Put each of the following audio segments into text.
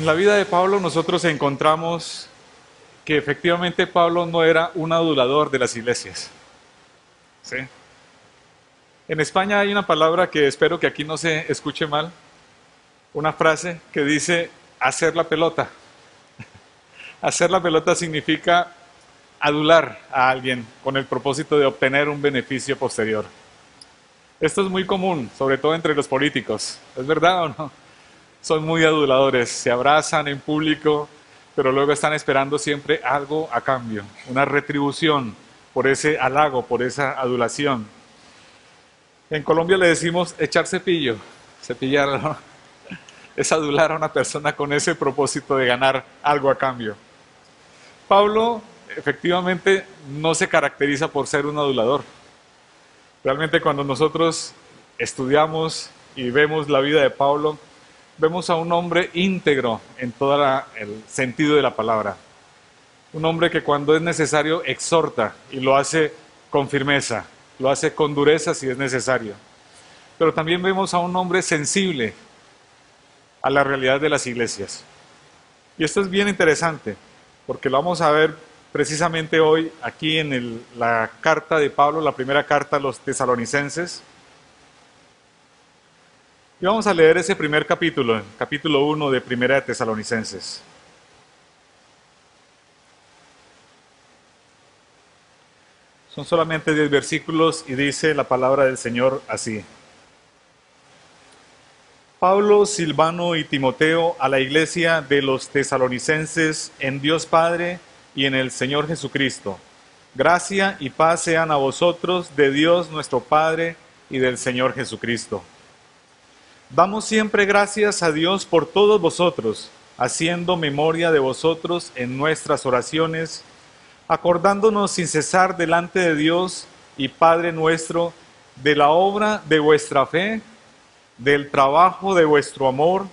en la vida de Pablo nosotros encontramos que efectivamente Pablo no era un adulador de las iglesias. ¿Sí? En España hay una palabra que espero que aquí no se escuche mal, una frase que dice hacer la pelota. hacer la pelota significa adular a alguien con el propósito de obtener un beneficio posterior. Esto es muy común, sobre todo entre los políticos. ¿Es verdad o no? Son muy aduladores, se abrazan en público, pero luego están esperando siempre algo a cambio, una retribución por ese halago, por esa adulación. En Colombia le decimos echar cepillo, cepillar, es adular a una persona con ese propósito de ganar algo a cambio. Pablo efectivamente no se caracteriza por ser un adulador. Realmente cuando nosotros estudiamos y vemos la vida de Pablo, vemos a un hombre íntegro en todo el sentido de la palabra. Un hombre que cuando es necesario exhorta y lo hace con firmeza, lo hace con dureza si es necesario. Pero también vemos a un hombre sensible a la realidad de las iglesias. Y esto es bien interesante, porque lo vamos a ver precisamente hoy aquí en la carta de Pablo, la primera carta a los tesalonicenses. Y vamos a leer ese primer capítulo, capítulo 1 de Primera de Tesalonicenses. Son solamente 10 versículos y dice la palabra del Señor así. Pablo, Silvano y Timoteo a la iglesia de los tesalonicenses en Dios Padre y en el Señor Jesucristo. Gracia y paz sean a vosotros de Dios nuestro Padre y del Señor Jesucristo. Damos siempre gracias a Dios por todos vosotros, haciendo memoria de vosotros en nuestras oraciones, acordándonos sin cesar delante de Dios y Padre nuestro de la obra de vuestra fe, del trabajo de vuestro amor,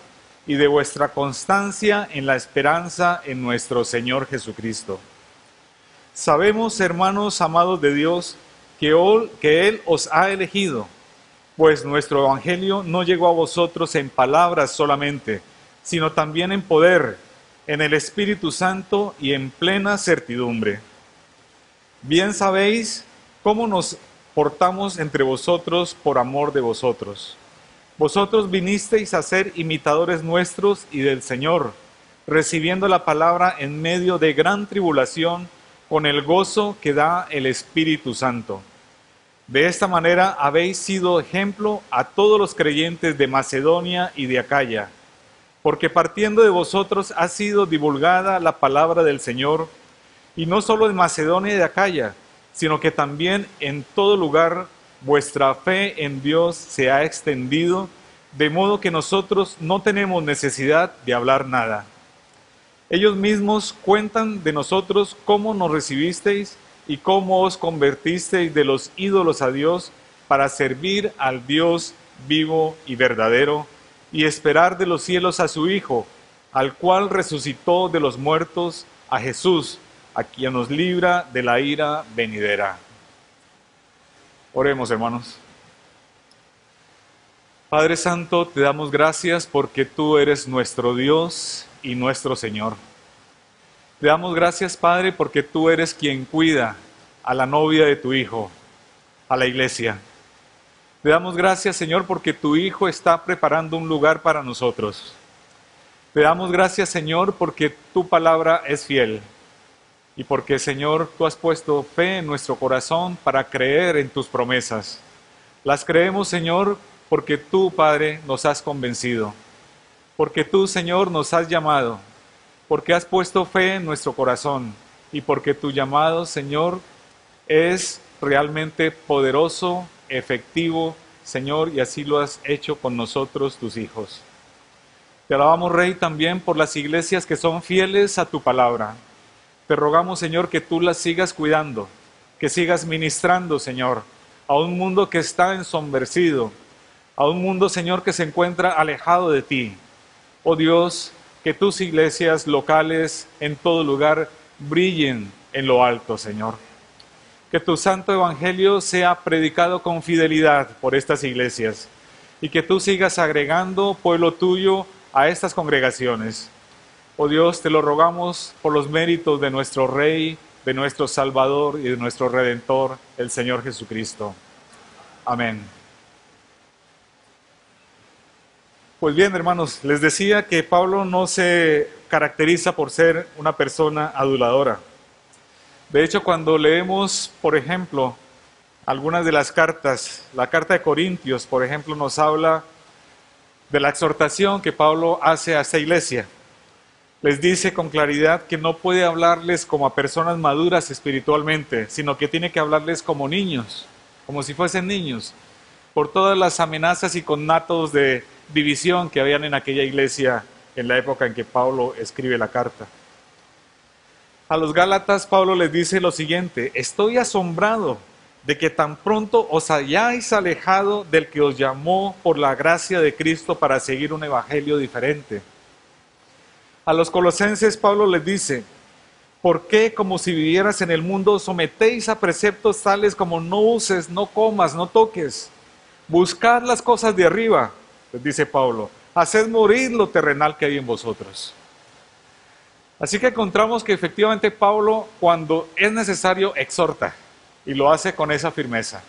y de vuestra constancia en la esperanza en nuestro Señor Jesucristo. Sabemos, hermanos amados de Dios, que, Él os ha elegido, pues nuestro Evangelio no llegó a vosotros en palabras solamente, sino también en poder, en el Espíritu Santo y en plena certidumbre. Bien sabéis cómo nos portamos entre vosotros por amor de vosotros vosotros vinisteis a ser imitadores nuestros y del Señor, recibiendo la palabra en medio de gran tribulación, con el gozo que da el Espíritu Santo. De esta manera habéis sido ejemplo a todos los creyentes de Macedonia y de Acaya, porque partiendo de vosotros ha sido divulgada la palabra del Señor, y no solo en Macedonia y de Acaya, sino que también en todo lugar vuestra fe en Dios se ha extendido, de modo que nosotros no tenemos necesidad de hablar nada. Ellos mismos cuentan de nosotros cómo nos recibisteis y cómo os convertisteis de los ídolos a Dios para servir al Dios vivo y verdadero y esperar de los cielos a su Hijo, al cual resucitó de los muertos, a Jesús, a quien nos libra de la ira venidera. Oremos, hermanos. Padre Santo, te damos gracias porque tú eres nuestro Dios y nuestro Señor. Te damos gracias, Padre, porque tú eres quien cuida a la novia de tu Hijo, a la iglesia. Te damos gracias, Señor, porque tu Hijo está preparando un lugar para nosotros. Te damos gracias, Señor, porque tu palabra es fiel y porque, Señor, tú has puesto fe en nuestro corazón para creer en tus promesas. Las creemos, Señor, porque tú, Padre, nos has convencido, porque tú, Señor, nos has llamado, porque has puesto fe en nuestro corazón y porque tu llamado, Señor, es realmente poderoso, efectivo, Señor, y así lo has hecho con nosotros, tus hijos. Te alabamos, Rey, también por las iglesias que son fieles a tu palabra, te rogamos, Señor, que tú las sigas cuidando, que sigas ministrando, Señor, a un mundo que está ensombrecido, a un mundo, Señor, que se encuentra alejado de ti. Oh Dios, que tus iglesias locales en todo lugar brillen en lo alto, Señor. Que tu santo evangelio sea predicado con fidelidad por estas iglesias y que tú sigas agregando pueblo tuyo a estas congregaciones Oh Dios, te lo rogamos por los méritos de nuestro Rey, de nuestro Salvador y de nuestro Redentor, el Señor Jesucristo. Amén. Pues bien, hermanos, les decía que Pablo no se caracteriza por ser una persona aduladora. De hecho, cuando leemos, por ejemplo, algunas de las cartas, la carta de Corintios, por ejemplo, nos habla de la exhortación que Pablo hace a esta iglesia les dice con claridad que no puede hablarles como a personas maduras espiritualmente, sino que tiene que hablarles como niños, como si fuesen niños, por todas las amenazas y connatos de división que habían en aquella iglesia en la época en que Pablo escribe la carta. A los Gálatas Pablo les dice lo siguiente, estoy asombrado de que tan pronto os hayáis alejado del que os llamó por la gracia de Cristo para seguir un evangelio diferente a los colosenses Pablo les dice, ¿por qué como si vivieras en el mundo sometéis a preceptos tales como no uses, no comas, no toques? Buscad las cosas de arriba, les dice Pablo, haced morir lo terrenal que hay en vosotros. Así que encontramos que efectivamente Pablo cuando es necesario exhorta y lo hace con esa firmeza.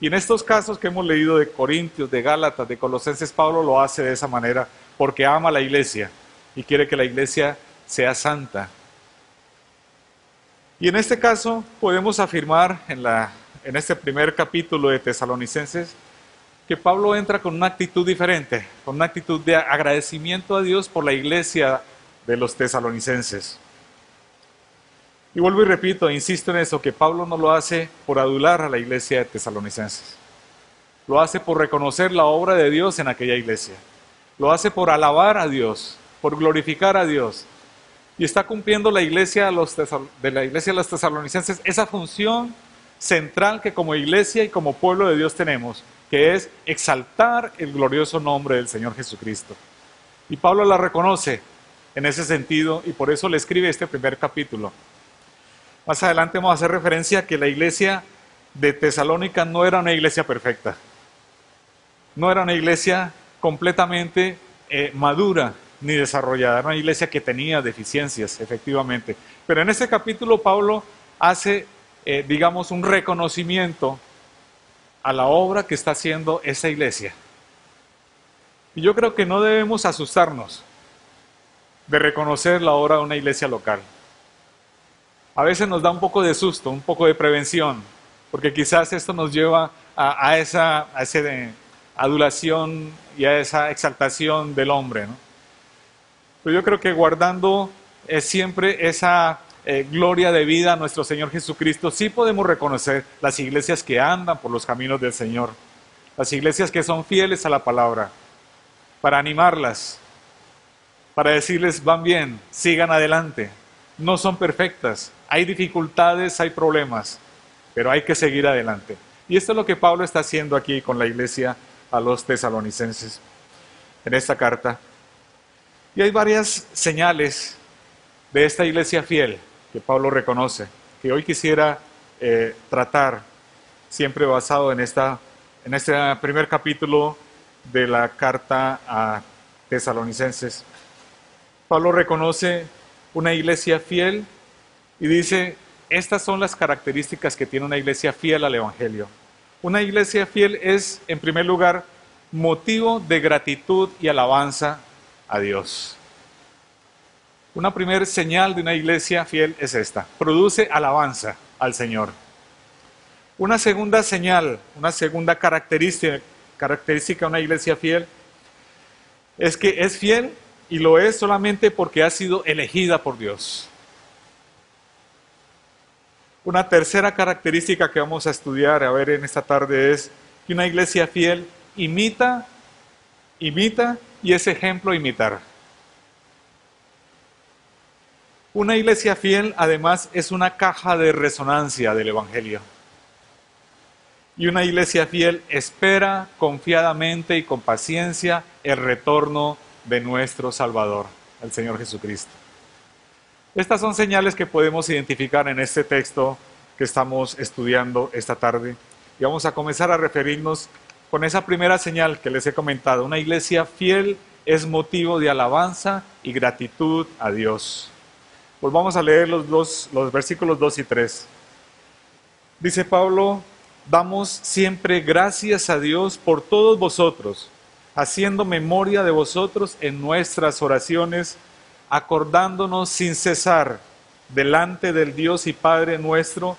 Y en estos casos que hemos leído de Corintios, de Gálatas, de Colosenses, Pablo lo hace de esa manera porque ama a la iglesia y quiere que la iglesia sea santa. Y en este caso podemos afirmar en, la, en este primer capítulo de Tesalonicenses que Pablo entra con una actitud diferente, con una actitud de agradecimiento a Dios por la iglesia de los tesalonicenses. Y vuelvo y repito, insisto en eso, que Pablo no lo hace por adular a la iglesia de tesalonicenses. Lo hace por reconocer la obra de Dios en aquella iglesia. Lo hace por alabar a Dios por glorificar a Dios. Y está cumpliendo la iglesia de la iglesia de los tesalonicenses esa función central que como iglesia y como pueblo de Dios tenemos, que es exaltar el glorioso nombre del Señor Jesucristo. Y Pablo la reconoce en ese sentido y por eso le escribe este primer capítulo. Más adelante vamos a hacer referencia a que la iglesia de Tesalónica no era una iglesia perfecta, no era una iglesia completamente eh, madura, ni desarrollada. Era una iglesia que tenía deficiencias, efectivamente. Pero en este capítulo Pablo hace, eh, digamos, un reconocimiento a la obra que está haciendo esa iglesia. Y yo creo que no debemos asustarnos de reconocer la obra de una iglesia local. A veces nos da un poco de susto, un poco de prevención, porque quizás esto nos lleva a, esa, a esa adulación y a esa exaltación del hombre. Pero yo creo que guardando eh, siempre esa eh, gloria de vida a nuestro Señor Jesucristo, sí podemos reconocer las iglesias que andan por los caminos del Señor, las iglesias que son fieles a la palabra, para animarlas, para decirles, van bien, sigan adelante, no son perfectas, hay dificultades, hay problemas, pero hay que seguir adelante. Y esto es lo que Pablo está haciendo aquí con la iglesia a los tesalonicenses en esta carta. Y hay varias señales de esta iglesia fiel que Pablo reconoce, que hoy quisiera eh, tratar, siempre basado en, esta, en este primer capítulo de la carta a tesalonicenses. Pablo reconoce una iglesia fiel y dice, estas son las características que tiene una iglesia fiel al Evangelio. Una iglesia fiel es, en primer lugar, motivo de gratitud y alabanza a Dios. Una primera señal de una iglesia fiel es esta, produce alabanza al Señor. Una segunda señal, una segunda característica, característica de una iglesia fiel es que es fiel y lo es solamente porque ha sido elegida por Dios. Una tercera característica que vamos a estudiar, a ver en esta tarde, es que una iglesia fiel imita, imita y es ejemplo imitar. Una iglesia fiel además es una caja de resonancia del Evangelio. Y una iglesia fiel espera confiadamente y con paciencia el retorno de nuestro Salvador, el Señor Jesucristo. Estas son señales que podemos identificar en este texto que estamos estudiando esta tarde. Y vamos a comenzar a referirnos con esa primera señal que les he comentado, una iglesia fiel es motivo de alabanza y gratitud a Dios. Volvamos a leer los, dos, los versículos 2 y 3. Dice Pablo, damos siempre gracias a Dios por todos vosotros, haciendo memoria de vosotros en nuestras oraciones, acordándonos sin cesar delante del Dios y Padre nuestro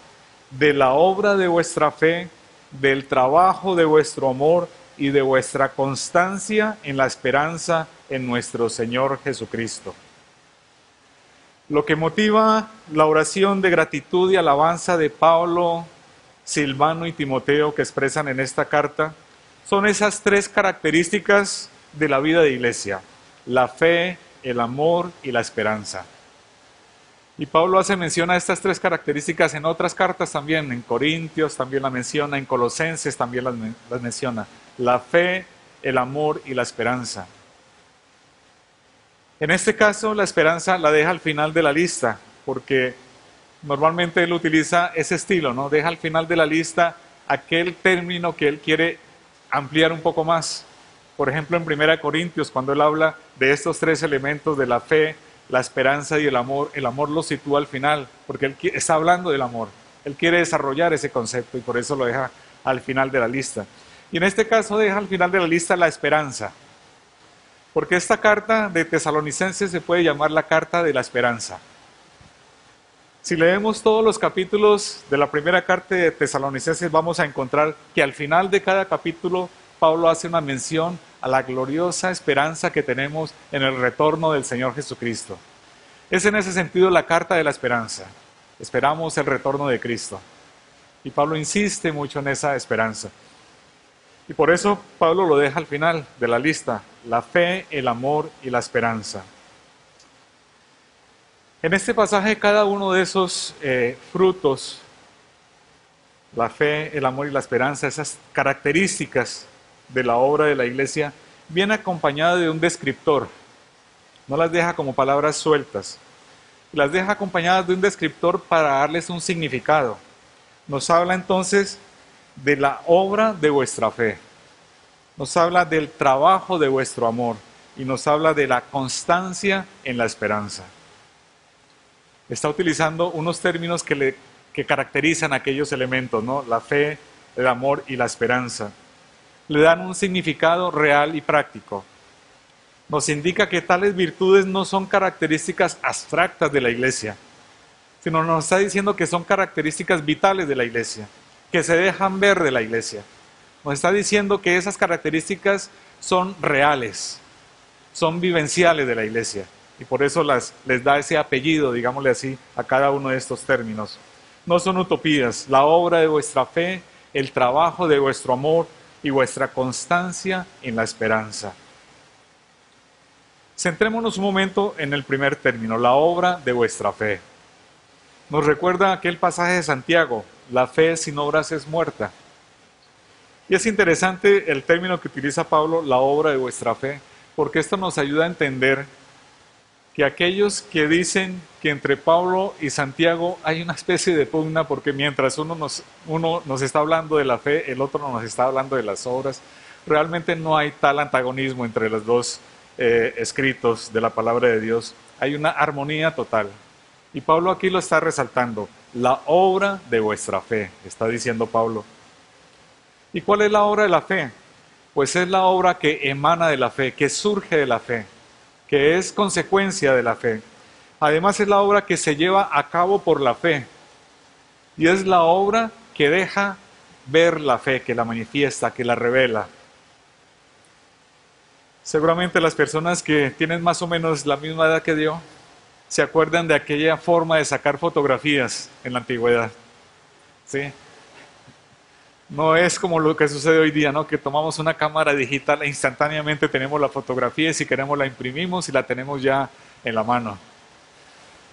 de la obra de vuestra fe, del trabajo de vuestro amor y de vuestra constancia en la esperanza en nuestro Señor Jesucristo. Lo que motiva la oración de gratitud y alabanza de Pablo, Silvano y Timoteo que expresan en esta carta son esas tres características de la vida de iglesia, la fe, el amor y la esperanza. Y Pablo hace mención a estas tres características en otras cartas también, en Corintios también la menciona, en Colosenses también las, las menciona, la fe, el amor y la esperanza. En este caso, la esperanza la deja al final de la lista, porque normalmente él utiliza ese estilo, ¿no? Deja al final de la lista aquel término que él quiere ampliar un poco más. Por ejemplo, en 1 Corintios, cuando él habla de estos tres elementos de la fe, la esperanza y el amor, el amor lo sitúa al final, porque él está hablando del amor. Él quiere desarrollar ese concepto y por eso lo deja al final de la lista. Y en este caso deja al final de la lista la esperanza. Porque esta carta de Tesalonicenses se puede llamar la carta de la esperanza. Si leemos todos los capítulos de la primera carta de Tesalonicenses, vamos a encontrar que al final de cada capítulo Pablo hace una mención a la gloriosa esperanza que tenemos en el retorno del Señor Jesucristo. Es en ese sentido la carta de la esperanza. Esperamos el retorno de Cristo. Y Pablo insiste mucho en esa esperanza. Y por eso Pablo lo deja al final de la lista, la fe, el amor y la esperanza. En este pasaje cada uno de esos eh, frutos, la fe, el amor y la esperanza, esas características de la obra de la iglesia, viene acompañada de un descriptor. No las deja como palabras sueltas. Las deja acompañadas de un descriptor para darles un significado. Nos habla entonces de la obra de vuestra fe. Nos habla del trabajo de vuestro amor y nos habla de la constancia en la esperanza. Está utilizando unos términos que, le, que caracterizan aquellos elementos, ¿no? La fe, el amor y la esperanza. Le dan un significado real y práctico. Nos indica que tales virtudes no son características abstractas de la iglesia, sino nos está diciendo que son características vitales de la iglesia que se dejan ver de la iglesia. Nos está diciendo que esas características son reales, son vivenciales de la iglesia. Y por eso las, les da ese apellido, digámosle así, a cada uno de estos términos. No son utopías, la obra de vuestra fe, el trabajo de vuestro amor y vuestra constancia en la esperanza. Centrémonos un momento en el primer término, la obra de vuestra fe. Nos recuerda aquel pasaje de Santiago, la fe sin obras es muerta. Y es interesante el término que utiliza Pablo, la obra de vuestra fe, porque esto nos ayuda a entender que aquellos que dicen que entre Pablo y Santiago hay una especie de pugna, porque mientras uno nos, uno nos está hablando de la fe, el otro nos está hablando de las obras, realmente no hay tal antagonismo entre los dos eh, escritos de la palabra de Dios. Hay una armonía total. Y Pablo aquí lo está resaltando la obra de vuestra fe, está diciendo Pablo. ¿Y cuál es la obra de la fe? Pues es la obra que emana de la fe, que surge de la fe, que es consecuencia de la fe. Además es la obra que se lleva a cabo por la fe. Y es la obra que deja ver la fe, que la manifiesta, que la revela. Seguramente las personas que tienen más o menos la misma edad que yo, se acuerdan de aquella forma de sacar fotografías en la antigüedad. ¿Sí? No es como lo que sucede hoy día, ¿no? Que tomamos una cámara digital e instantáneamente tenemos la fotografía y si queremos la imprimimos y la tenemos ya en la mano.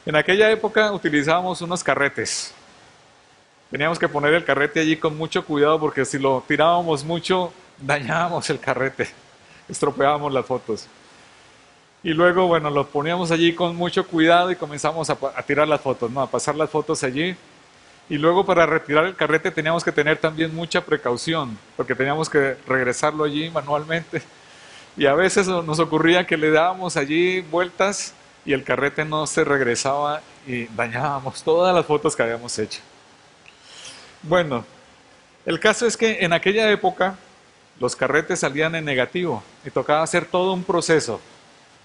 En aquella época utilizábamos unos carretes. Teníamos que poner el carrete allí con mucho cuidado porque si lo tirábamos mucho dañábamos el carrete, estropeábamos las fotos. Y luego, bueno, lo poníamos allí con mucho cuidado y comenzamos a, tirar las fotos, ¿no? A pasar las fotos allí. Y luego para retirar el carrete teníamos que tener también mucha precaución, porque teníamos que regresarlo allí manualmente. Y a veces nos ocurría que le dábamos allí vueltas y el carrete no se regresaba y dañábamos todas las fotos que habíamos hecho. Bueno, el caso es que en aquella época los carretes salían en negativo y tocaba hacer todo un proceso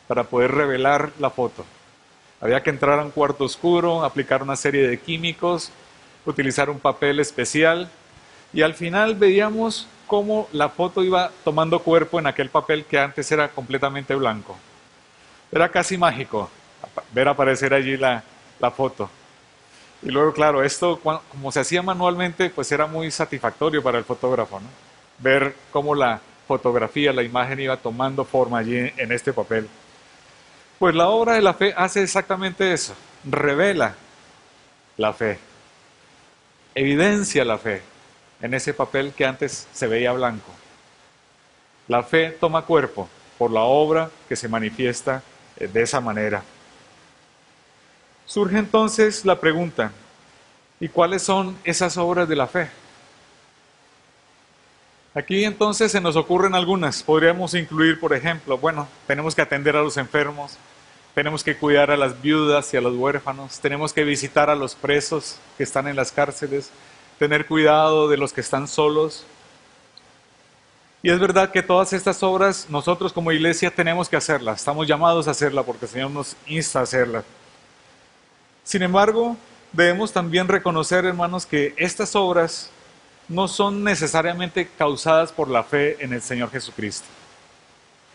para poder revelar la foto. Había que entrar a un cuarto oscuro, aplicar una serie de químicos, utilizar un papel especial y al final veíamos cómo la foto iba tomando cuerpo en aquel papel que antes era completamente blanco. Era casi mágico ver aparecer allí la, foto. Y luego, claro, esto como se hacía manualmente, pues era muy satisfactorio para el fotógrafo, ¿no? Ver cómo la fotografía, la imagen iba tomando forma allí en este papel. Pues la obra de la fe hace exactamente eso, revela la fe, evidencia la fe en ese papel que antes se veía blanco. La fe toma cuerpo por la obra que se manifiesta eh, de esa manera. Surge entonces la pregunta, ¿y cuáles son esas obras de la fe? Aquí entonces se nos ocurren algunas. Podríamos incluir, por ejemplo, bueno, tenemos que atender a los enfermos, tenemos que cuidar a las viudas y a los huérfanos, tenemos que visitar a los presos que están en las cárceles, tener cuidado de los que están solos. Y es verdad que todas estas obras nosotros como iglesia tenemos que hacerlas, estamos llamados a hacerlas porque el Señor nos insta a hacerlas. Sin embargo, debemos también reconocer, hermanos, que estas obras no son necesariamente causadas por la fe en el Señor Jesucristo.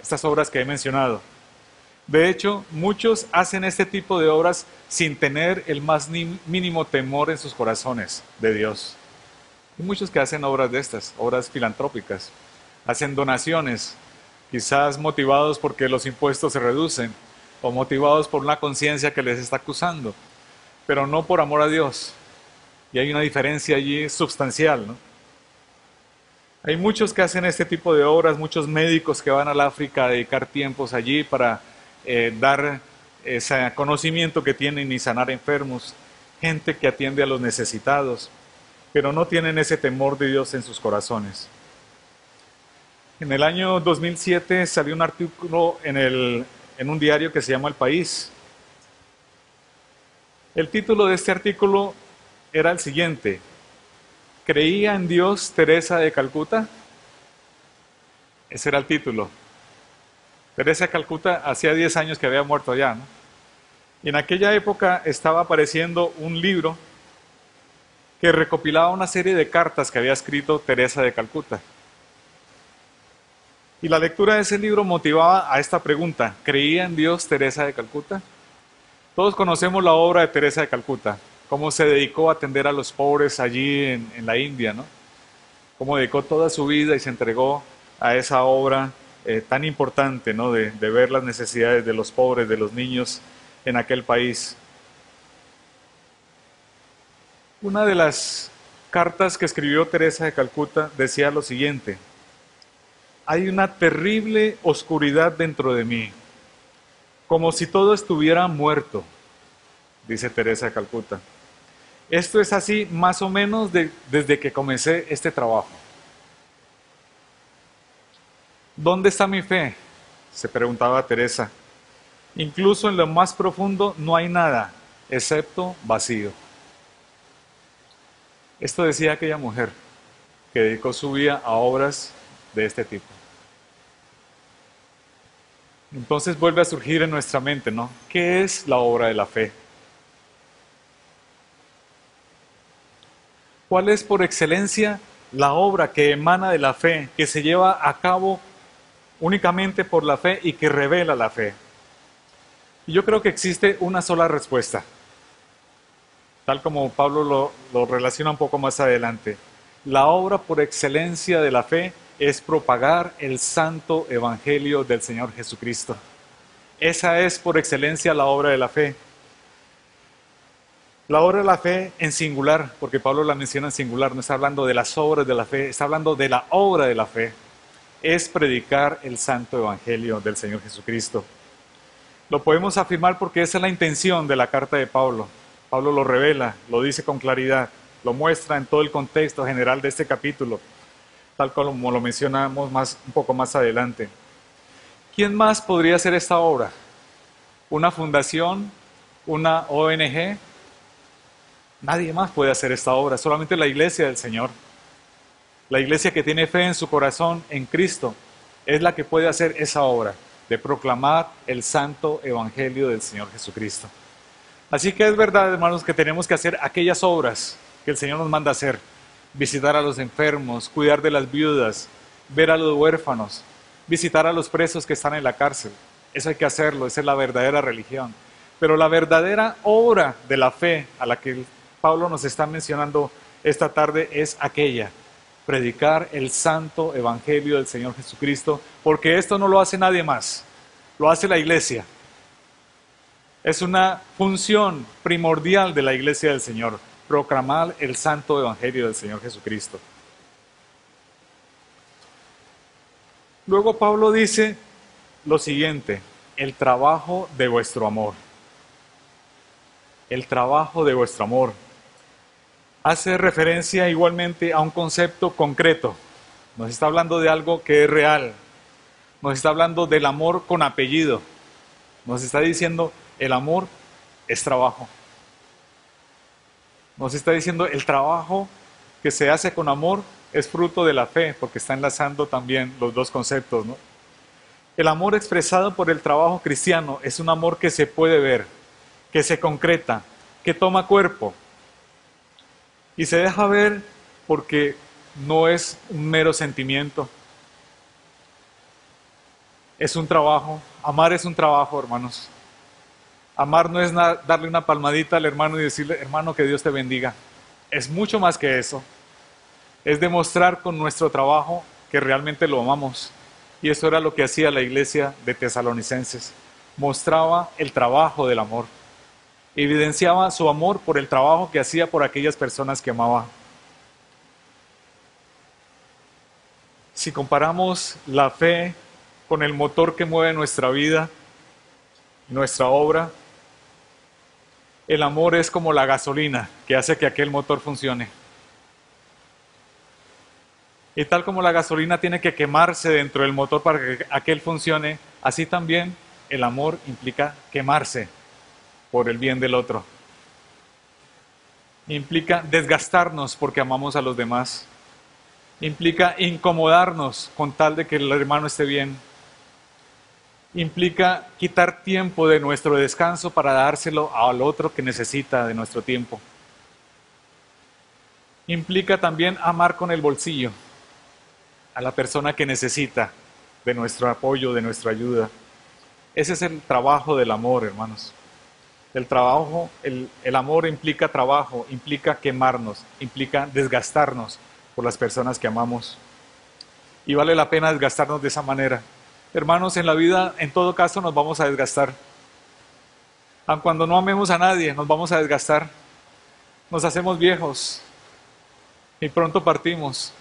Estas obras que he mencionado. De hecho, muchos hacen este tipo de obras sin tener el más mínimo temor en sus corazones de Dios. Hay muchos que hacen obras de estas, obras filantrópicas. Hacen donaciones, quizás motivados porque los impuestos se reducen o motivados por una conciencia que les está acusando, pero no por amor a Dios. Y hay una diferencia allí sustancial. ¿no? Hay muchos que hacen este tipo de obras, muchos médicos que van al África a dedicar tiempos allí para eh, dar ese conocimiento que tienen y sanar enfermos, gente que atiende a los necesitados, pero no tienen ese temor de Dios en sus corazones. En el año 2007 salió un artículo en, el, en un diario que se llama El País. El título de este artículo era el siguiente, ¿creía en Dios Teresa de Calcuta? Ese era el título. Teresa de Calcuta hacía 10 años que había muerto ya. Y en aquella época estaba apareciendo un libro que recopilaba una serie de cartas que había escrito Teresa de Calcuta. Y la lectura de ese libro motivaba a esta pregunta, ¿creía en Dios Teresa de Calcuta? Todos conocemos la obra de Teresa de Calcuta, cómo se dedicó a atender a los pobres allí en, la India, ¿no? Cómo dedicó toda su vida y se entregó a esa obra eh, tan importante, ¿no? De, de ver las necesidades de los pobres, de los niños en aquel país. Una de las cartas que escribió Teresa de Calcuta decía lo siguiente, hay una terrible oscuridad dentro de mí, como si todo estuviera muerto, dice Teresa de Calcuta. Esto es así más o menos desde que comencé este trabajo. ¿Dónde está mi fe? se preguntaba Teresa. Incluso en lo más profundo no hay nada, excepto vacío. Esto decía aquella mujer que dedicó su vida a obras de este tipo. Entonces vuelve a surgir en nuestra mente, ¿no? ¿Qué es la obra de la fe? ¿Cuál es por excelencia la obra que emana de la fe, que se lleva a cabo únicamente por la fe y que revela la fe? Y yo creo que existe una sola respuesta, tal como Pablo lo, relaciona un poco más adelante. La obra por excelencia de la fe es propagar el santo evangelio del Señor Jesucristo. Esa es por excelencia la obra de la fe. La obra de la fe en singular, porque Pablo la menciona en singular, no está hablando de las obras de la fe, está hablando de la obra de la fe, es predicar el santo evangelio del Señor Jesucristo. Lo podemos afirmar porque esa es la intención de la carta de Pablo. Pablo lo revela, lo dice con claridad, lo muestra en todo el contexto general de este capítulo, tal como lo mencionamos más, un poco más adelante. ¿Quién más podría hacer esta obra? ¿Una fundación? ¿Una ONG? Nadie más puede hacer esta obra, solamente la iglesia del Señor. La iglesia que tiene fe en su corazón en Cristo es la que puede hacer esa obra de proclamar el santo evangelio del Señor Jesucristo. Así que es verdad, hermanos, que tenemos que hacer aquellas obras que el Señor nos manda hacer. Visitar a los enfermos, cuidar de las viudas, ver a los huérfanos, visitar a los presos que están en la cárcel. Eso hay que hacerlo, esa es la verdadera religión. Pero la verdadera obra de la fe a la que Pablo nos está mencionando esta tarde es aquella, predicar el santo evangelio del Señor Jesucristo, porque esto no lo hace nadie más, lo hace la iglesia. Es una función primordial de la iglesia del Señor, proclamar el santo evangelio del Señor Jesucristo. Luego Pablo dice lo siguiente, el trabajo de vuestro amor. El trabajo de vuestro amor. Hace referencia igualmente a un concepto concreto. Nos está hablando de algo que es real. Nos está hablando del amor con apellido. Nos está diciendo el amor es trabajo. Nos está diciendo el trabajo que se hace con amor es fruto de la fe, porque está enlazando también los dos conceptos. El amor expresado por el trabajo cristiano es un amor que se puede ver, que se concreta, que toma cuerpo. Y se deja ver porque no es un mero sentimiento. Es un trabajo. Amar es un trabajo, hermanos. Amar no es darle una palmadita al hermano y decirle, hermano, que Dios te bendiga. Es mucho más que eso es demostrar con nuestro trabajo que realmente lo amamos. Y eso era lo que hacía la iglesia de tesalonicenses. Mostraba el trabajo del amor. Evidenciaba su amor por el trabajo que hacía por aquellas personas que amaba. Si comparamos la fe con el motor que mueve nuestra vida, nuestra obra, el amor es como la gasolina que hace que aquel motor funcione. Y tal como la gasolina tiene que quemarse dentro del motor para que aquel funcione, así también el amor implica quemarse por el bien del otro. Implica desgastarnos porque amamos a los demás. Implica incomodarnos con tal de que el hermano esté bien. Implica quitar tiempo de nuestro descanso para dárselo al otro que necesita de nuestro tiempo. Implica también amar con el bolsillo a la persona que necesita de nuestro apoyo, de nuestra ayuda. Ese es el trabajo del amor, hermanos. El trabajo, el, amor implica trabajo, implica quemarnos, implica desgastarnos por las personas que amamos. Y vale la pena desgastarnos de esa manera. Hermanos, en la vida, en todo caso, nos vamos a desgastar. Aun cuando no amemos a nadie, nos vamos a desgastar. Nos hacemos viejos y pronto partimos.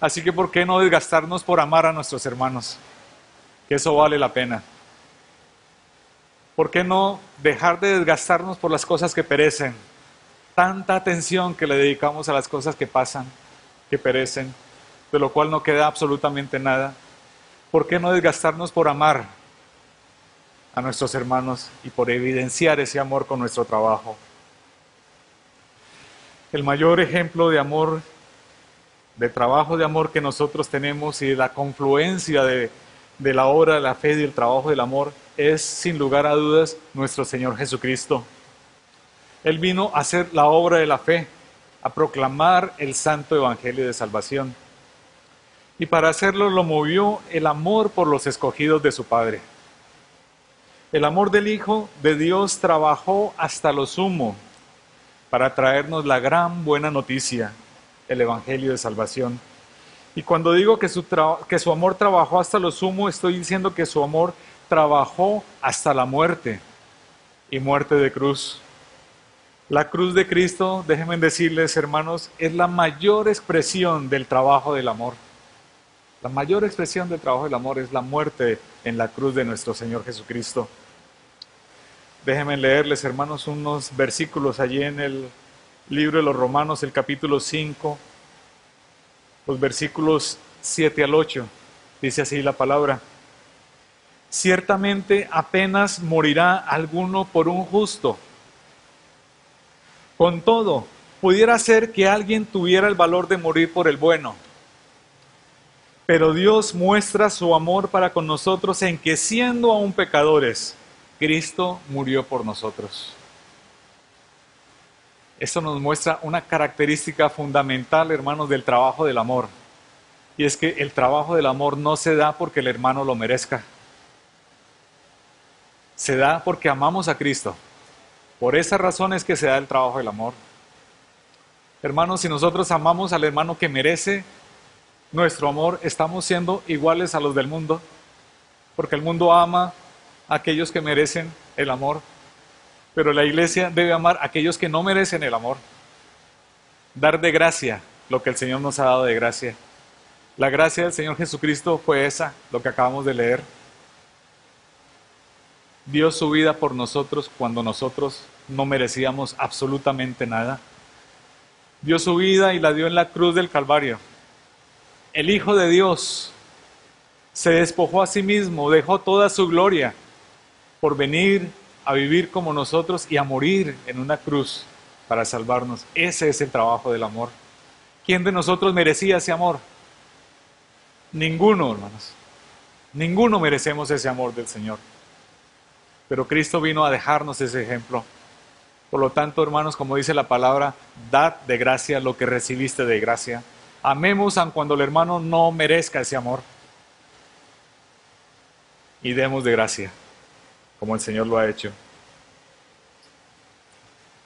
Así que ¿por qué no desgastarnos por amar a nuestros hermanos? Que eso vale la pena. ¿Por qué no dejar de desgastarnos por las cosas que perecen? Tanta atención que le dedicamos a las cosas que pasan, que perecen, de lo cual no queda absolutamente nada. ¿Por qué no desgastarnos por amar a nuestros hermanos y por evidenciar ese amor con nuestro trabajo? El mayor ejemplo de amor de trabajo de amor que nosotros tenemos y de la confluencia de, la obra de la fe y del trabajo del amor es sin lugar a dudas nuestro Señor Jesucristo. Él vino a hacer la obra de la fe, a proclamar el santo evangelio de salvación. Y para hacerlo lo movió el amor por los escogidos de su Padre. El amor del Hijo de Dios trabajó hasta lo sumo para traernos la gran buena noticia el Evangelio de Salvación. Y cuando digo que su, que su amor trabajó hasta lo sumo, estoy diciendo que su amor trabajó hasta la muerte y muerte de cruz. La cruz de Cristo, déjenme decirles hermanos, es la mayor expresión del trabajo del amor. La mayor expresión del trabajo del amor es la muerte en la cruz de nuestro Señor Jesucristo. Déjenme leerles, hermanos, unos versículos allí en el libro de los Romanos, el capítulo 5, los versículos 7 al 8. Dice así la palabra. Ciertamente apenas morirá alguno por un justo. Con todo, pudiera ser que alguien tuviera el valor de morir por el bueno. Pero Dios muestra su amor para con nosotros en que siendo aún pecadores, Cristo murió por nosotros. Esto nos muestra una característica fundamental, hermanos, del trabajo del amor. Y es que el trabajo del amor no se da porque el hermano lo merezca. Se da porque amamos a Cristo. Por esa razón es que se da el trabajo del amor. Hermanos, si nosotros amamos al hermano que merece nuestro amor, estamos siendo iguales a los del mundo. Porque el mundo ama a aquellos que merecen el amor pero la iglesia debe amar a aquellos que no merecen el amor. Dar de gracia lo que el Señor nos ha dado de gracia. La gracia del Señor Jesucristo fue esa, lo que acabamos de leer. Dio su vida por nosotros cuando nosotros no merecíamos absolutamente nada. Dio su vida y la dio en la cruz del Calvario. El Hijo de Dios se despojó a sí mismo, dejó toda su gloria por venir a vivir como nosotros y a morir en una cruz para salvarnos. Ese es el trabajo del amor. ¿Quién de nosotros merecía ese amor? Ninguno, hermanos. Ninguno merecemos ese amor del Señor. Pero Cristo vino a dejarnos ese ejemplo. Por lo tanto, hermanos, como dice la palabra, dad de gracia lo que recibiste de gracia. Amemos aun cuando el hermano no merezca ese amor. Y demos de gracia como el Señor lo ha hecho.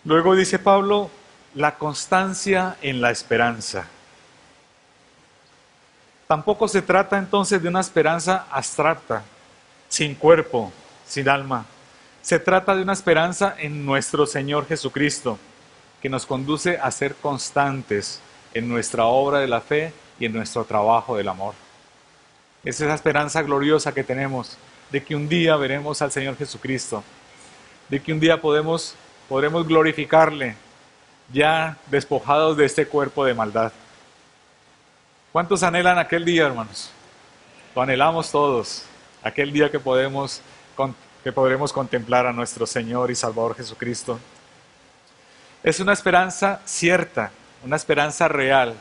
Luego dice Pablo, la constancia en la esperanza. Tampoco se trata entonces de una esperanza abstracta, sin cuerpo, sin alma. Se trata de una esperanza en nuestro Señor Jesucristo, que nos conduce a ser constantes en nuestra obra de la fe y en nuestro trabajo del amor. Es esa esperanza gloriosa que tenemos de que un día veremos al Señor Jesucristo, de que un día podemos, podremos glorificarle ya despojados de este cuerpo de maldad. ¿Cuántos anhelan aquel día, hermanos? Lo anhelamos todos, aquel día que podemos que podremos contemplar a nuestro Señor y Salvador Jesucristo. Es una esperanza cierta, una esperanza real.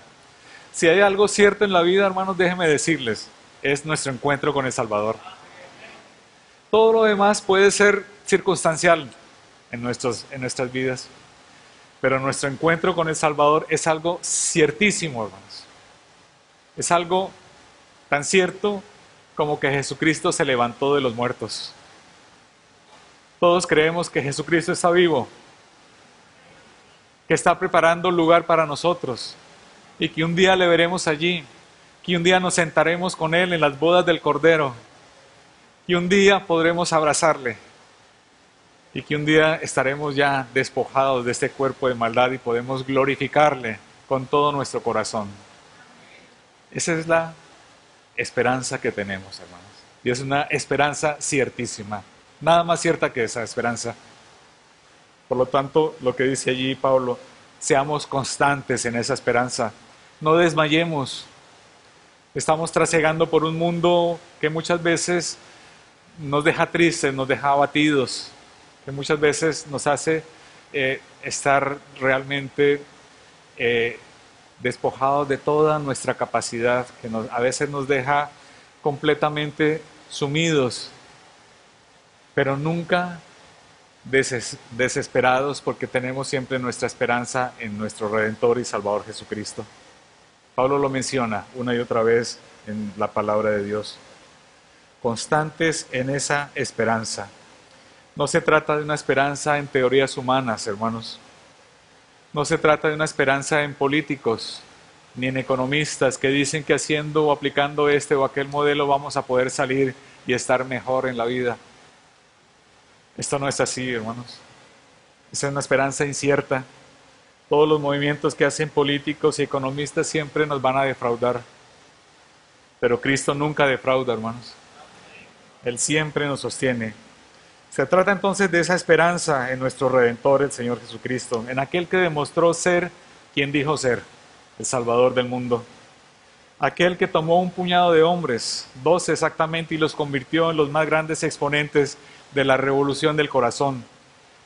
Si hay algo cierto en la vida, hermanos, déjenme decirles, es nuestro encuentro con el Salvador. Todo lo demás puede ser circunstancial en, nuestros, en nuestras vidas, pero nuestro encuentro con el Salvador es algo ciertísimo, hermanos. Es algo tan cierto como que Jesucristo se levantó de los muertos. Todos creemos que Jesucristo está vivo, que está preparando lugar para nosotros y que un día le veremos allí, que un día nos sentaremos con Él en las bodas del Cordero y un día podremos abrazarle y que un día estaremos ya despojados de este cuerpo de maldad y podemos glorificarle con todo nuestro corazón. Esa es la esperanza que tenemos, hermanos. Y es una esperanza ciertísima. Nada más cierta que esa esperanza. Por lo tanto, lo que dice allí Pablo, seamos constantes en esa esperanza. No desmayemos. Estamos trasegando por un mundo que muchas veces nos deja tristes, nos deja abatidos, que muchas veces nos hace eh, estar realmente eh, despojados de toda nuestra capacidad, que a veces nos deja completamente sumidos, pero nunca desesperados porque tenemos siempre nuestra esperanza en nuestro Redentor y Salvador Jesucristo. Pablo lo menciona una y otra vez en la palabra de Dios constantes en esa esperanza. No se trata de una esperanza en teorías humanas, hermanos. No se trata de una esperanza en políticos ni en economistas que dicen que haciendo o aplicando este o aquel modelo vamos a poder salir y estar mejor en la vida. Esto no es así, hermanos. Es una esperanza incierta. Todos los movimientos que hacen políticos y economistas siempre nos van a defraudar. Pero Cristo nunca defrauda, hermanos. Él siempre nos sostiene. Se trata entonces de esa esperanza en nuestro Redentor, el Señor Jesucristo, en aquel que demostró ser quien dijo ser, el Salvador del mundo. aquel que tomó un puñado de hombres, dos exactamente, y los convirtió en los más grandes exponentes de la revolución del corazón,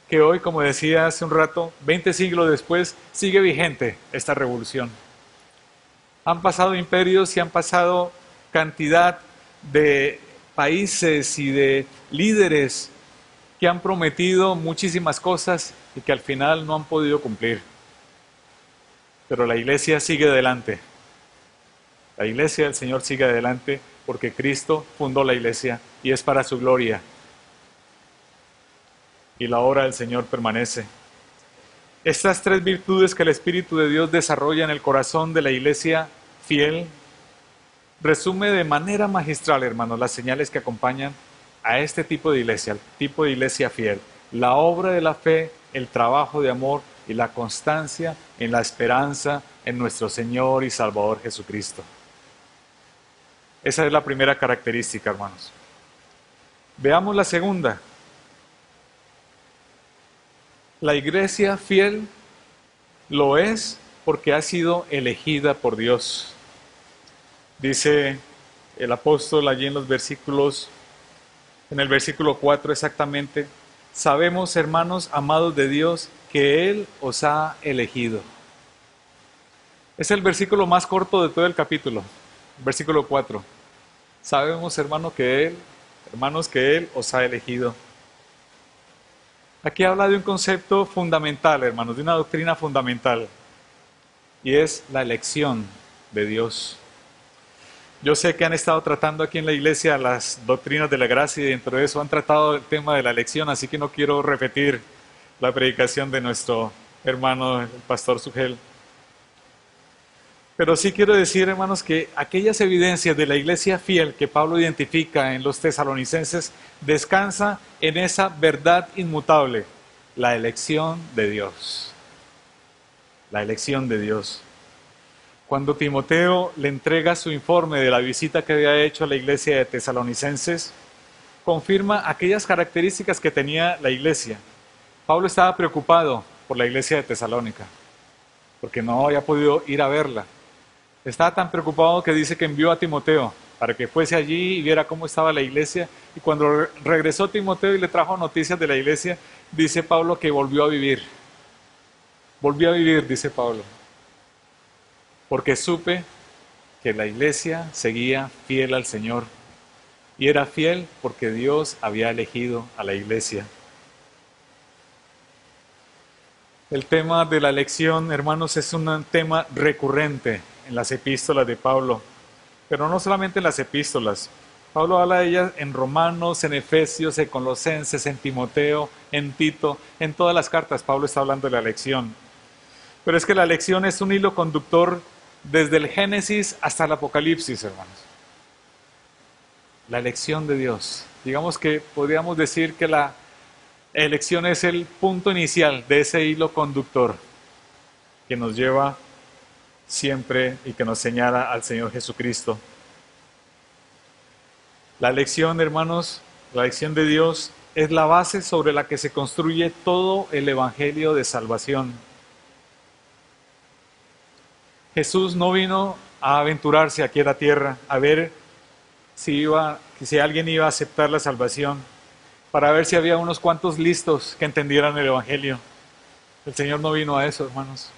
que hoy, como decía hace un rato, 20 siglos después, sigue vigente esta revolución. Han pasado imperios y han pasado cantidad de países y de líderes que han prometido muchísimas cosas y que al final no han podido cumplir. Pero la iglesia sigue adelante. La iglesia del Señor sigue adelante porque Cristo fundó la iglesia y es para su gloria. Y la obra del Señor permanece. Estas tres virtudes que el Espíritu de Dios desarrolla en el corazón de la iglesia fiel, resume de manera magistral, hermanos, las señales que acompañan a este tipo de iglesia, al tipo de iglesia fiel. La obra de la fe, el trabajo de amor y la constancia en la esperanza en nuestro Señor y Salvador Jesucristo. Esa es la primera característica, hermanos. Veamos la segunda. La iglesia fiel lo es porque ha sido elegida por Dios. Dice el apóstol allí en los versículos, en el versículo 4 exactamente, sabemos, hermanos amados de Dios, que Él os ha elegido. Es el versículo más corto de todo el capítulo, versículo 4. Sabemos, hermano, que Él, hermanos, que Él os ha elegido. Aquí habla de un concepto fundamental, hermanos, de una doctrina fundamental, y es la elección de Dios. Yo sé que han estado tratando aquí en la iglesia las doctrinas de la gracia y dentro de eso han tratado el tema de la elección, así que no quiero repetir la predicación de nuestro hermano, el pastor Sugel. Pero sí quiero decir, hermanos, que aquellas evidencias de la iglesia fiel que Pablo identifica en los tesalonicenses descansa en esa verdad inmutable, la elección de Dios. La elección de Dios. Cuando Timoteo le entrega su informe de la visita que había hecho a la iglesia de tesalonicenses, confirma aquellas características que tenía la iglesia. Pablo estaba preocupado por la iglesia de Tesalónica, porque no había podido ir a verla. Estaba tan preocupado que dice que envió a Timoteo para que fuese allí y viera cómo estaba la iglesia. Y cuando regresó Timoteo y le trajo noticias de la iglesia, dice Pablo que volvió a vivir. Volvió a vivir, dice Pablo porque supe que la iglesia seguía fiel al Señor y era fiel porque Dios había elegido a la iglesia. El tema de la elección, hermanos, es un tema recurrente en las epístolas de Pablo, pero no solamente en las epístolas. Pablo habla de ellas en Romanos, en Efesios, en Colosenses, en Timoteo, en Tito, en todas las cartas Pablo está hablando de la elección. Pero es que la elección es un hilo conductor desde el Génesis hasta el Apocalipsis, hermanos. La elección de Dios. Digamos que podríamos decir que la elección es el punto inicial de ese hilo conductor que nos lleva siempre y que nos señala al Señor Jesucristo. La elección, hermanos, la elección de Dios es la base sobre la que se construye todo el Evangelio de salvación. Jesús no vino a aventurarse aquí a la tierra, a ver si, iba, si alguien iba a aceptar la salvación, para ver si había unos cuantos listos que entendieran el Evangelio. El Señor no vino a eso, hermanos.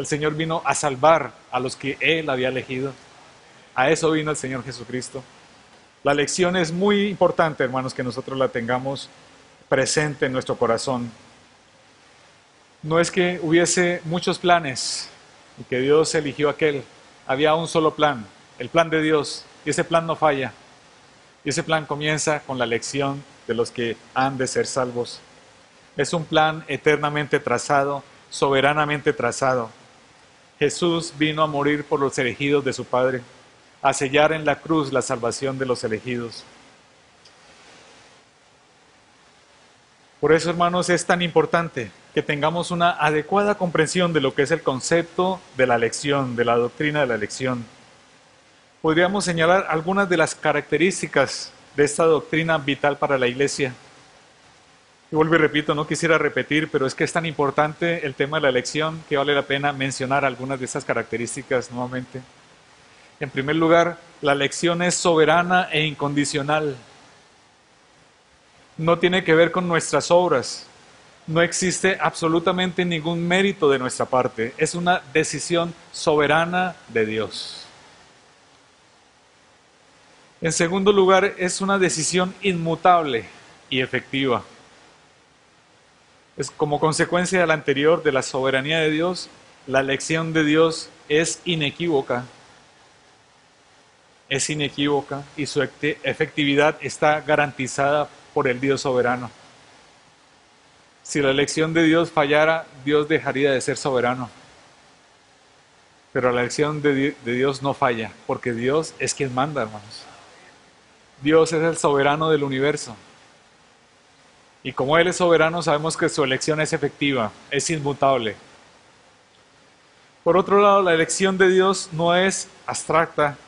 El Señor vino a salvar a los que Él había elegido. A eso vino el Señor Jesucristo. La lección es muy importante, hermanos, que nosotros la tengamos presente en nuestro corazón. No es que hubiese muchos planes y que Dios eligió aquel, había un solo plan, el plan de Dios, y ese plan no falla. Y ese plan comienza con la elección de los que han de ser salvos. Es un plan eternamente trazado, soberanamente trazado. Jesús vino a morir por los elegidos de su Padre, a sellar en la cruz la salvación de los elegidos. Por eso, hermanos, es tan importante que tengamos una adecuada comprensión de lo que es el concepto de la lección, de la doctrina de la lección. Podríamos señalar algunas de las características de esta doctrina vital para la iglesia. Y vuelvo y repito, no quisiera repetir, pero es que es tan importante el tema de la elección que vale la pena mencionar algunas de esas características nuevamente. En primer lugar, la elección es soberana e incondicional. No tiene que ver con nuestras obras. No existe absolutamente ningún mérito de nuestra parte. Es una decisión soberana de Dios. En segundo lugar, es una decisión inmutable y efectiva. Como consecuencia de la anterior, de la soberanía de Dios, la elección de Dios es inequívoca. Es inequívoca y su efectividad está garantizada por el Dios soberano. Si la elección de Dios fallara, Dios dejaría de ser soberano. Pero la elección de, Dios no falla, porque Dios es quien manda, hermanos. Dios es el soberano del universo. Y como Él es soberano, sabemos que su elección es efectiva, es inmutable. Por otro lado, la elección de Dios no es abstracta,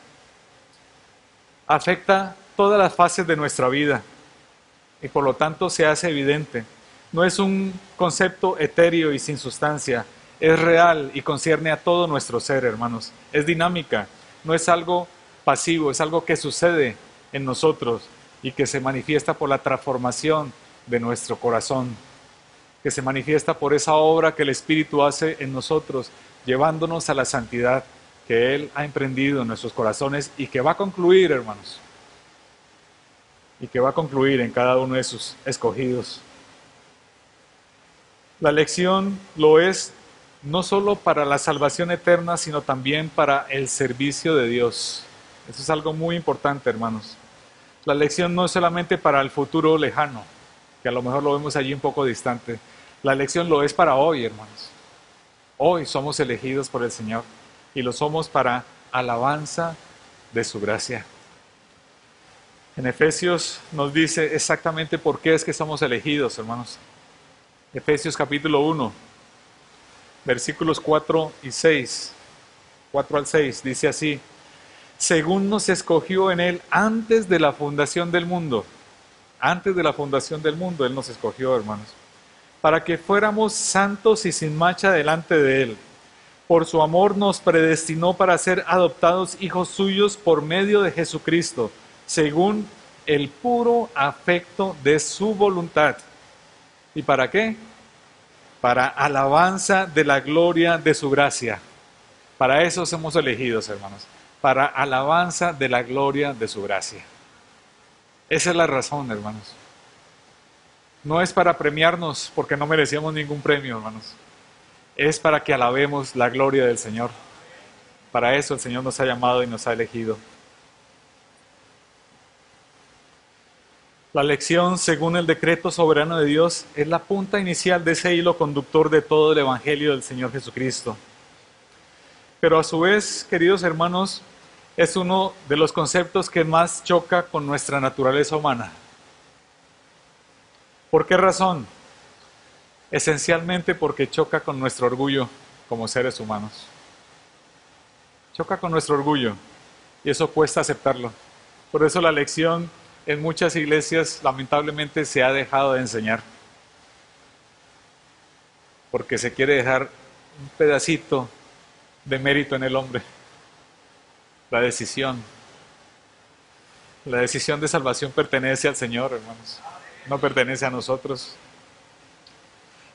afecta todas las fases de nuestra vida y por lo tanto se hace evidente. No es un concepto etéreo y sin sustancia, es real y concierne a todo nuestro ser, hermanos. Es dinámica, no es algo pasivo, es algo que sucede en nosotros y que se manifiesta por la transformación de nuestro corazón, que se manifiesta por esa obra que el Espíritu hace en nosotros, llevándonos a la santidad que Él ha emprendido en nuestros corazones y que va a concluir, hermanos, y que va a concluir en cada uno de sus escogidos. La lección lo es no solo para la salvación eterna, sino también para el servicio de Dios. Eso es algo muy importante, hermanos. La lección no es solamente para el futuro lejano, que a lo mejor lo vemos allí un poco distante. La lección lo es para hoy, hermanos. Hoy somos elegidos por el Señor y lo somos para alabanza de su gracia. En Efesios nos dice exactamente por qué es que somos elegidos, hermanos. Efesios capítulo 1, versículos 4 y 6. 4 al 6 dice así, según nos escogió en Él antes de la fundación del mundo. Antes de la fundación del mundo Él nos escogió, hermanos, para que fuéramos santos y sin mancha delante de Él por su amor nos predestinó para ser adoptados hijos suyos por medio de Jesucristo, según el puro afecto de su voluntad. ¿Y para qué? Para alabanza de la gloria de su gracia. Para eso somos elegidos, hermanos. Para alabanza de la gloria de su gracia. Esa es la razón, hermanos. No es para premiarnos porque no merecíamos ningún premio, hermanos es para que alabemos la gloria del Señor. Para eso el Señor nos ha llamado y nos ha elegido. La lección, según el decreto soberano de Dios, es la punta inicial de ese hilo conductor de todo el Evangelio del Señor Jesucristo. Pero a su vez, queridos hermanos, es uno de los conceptos que más choca con nuestra naturaleza humana. ¿Por qué razón? esencialmente porque choca con nuestro orgullo como seres humanos. Choca con nuestro orgullo y eso cuesta aceptarlo. Por eso la lección en muchas iglesias lamentablemente se ha dejado de enseñar. Porque se quiere dejar un pedacito de mérito en el hombre. La decisión. La decisión de salvación pertenece al Señor, hermanos. No pertenece a nosotros.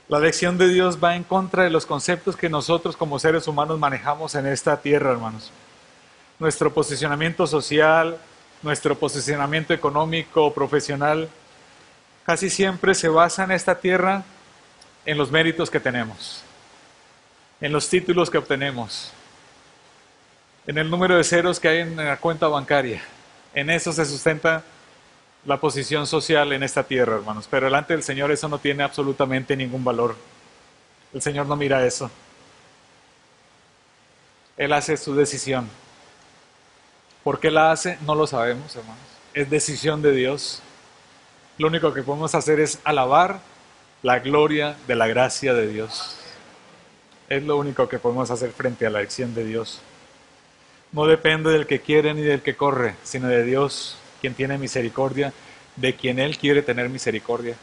La lección de Dios va en contra de los conceptos que nosotros como seres humanos manejamos en esta tierra, hermanos. Nuestro posicionamiento social, nuestro posicionamiento económico, profesional, casi siempre se basa en esta tierra en los méritos que tenemos, en los títulos que obtenemos, en el número de ceros que hay en la cuenta bancaria. En eso se sustenta la posición social en esta tierra, hermanos. Pero delante del Señor eso no tiene absolutamente ningún valor. El Señor no mira eso. Él hace su decisión. ¿Por qué la hace? No lo sabemos, hermanos. Es decisión de Dios. Lo único que podemos hacer es alabar la gloria de la gracia de Dios. Es lo único que podemos hacer frente a la elección de Dios. No depende del que quiere ni del que corre, sino de Dios quien tiene misericordia, de quien Él quiere tener misericordia.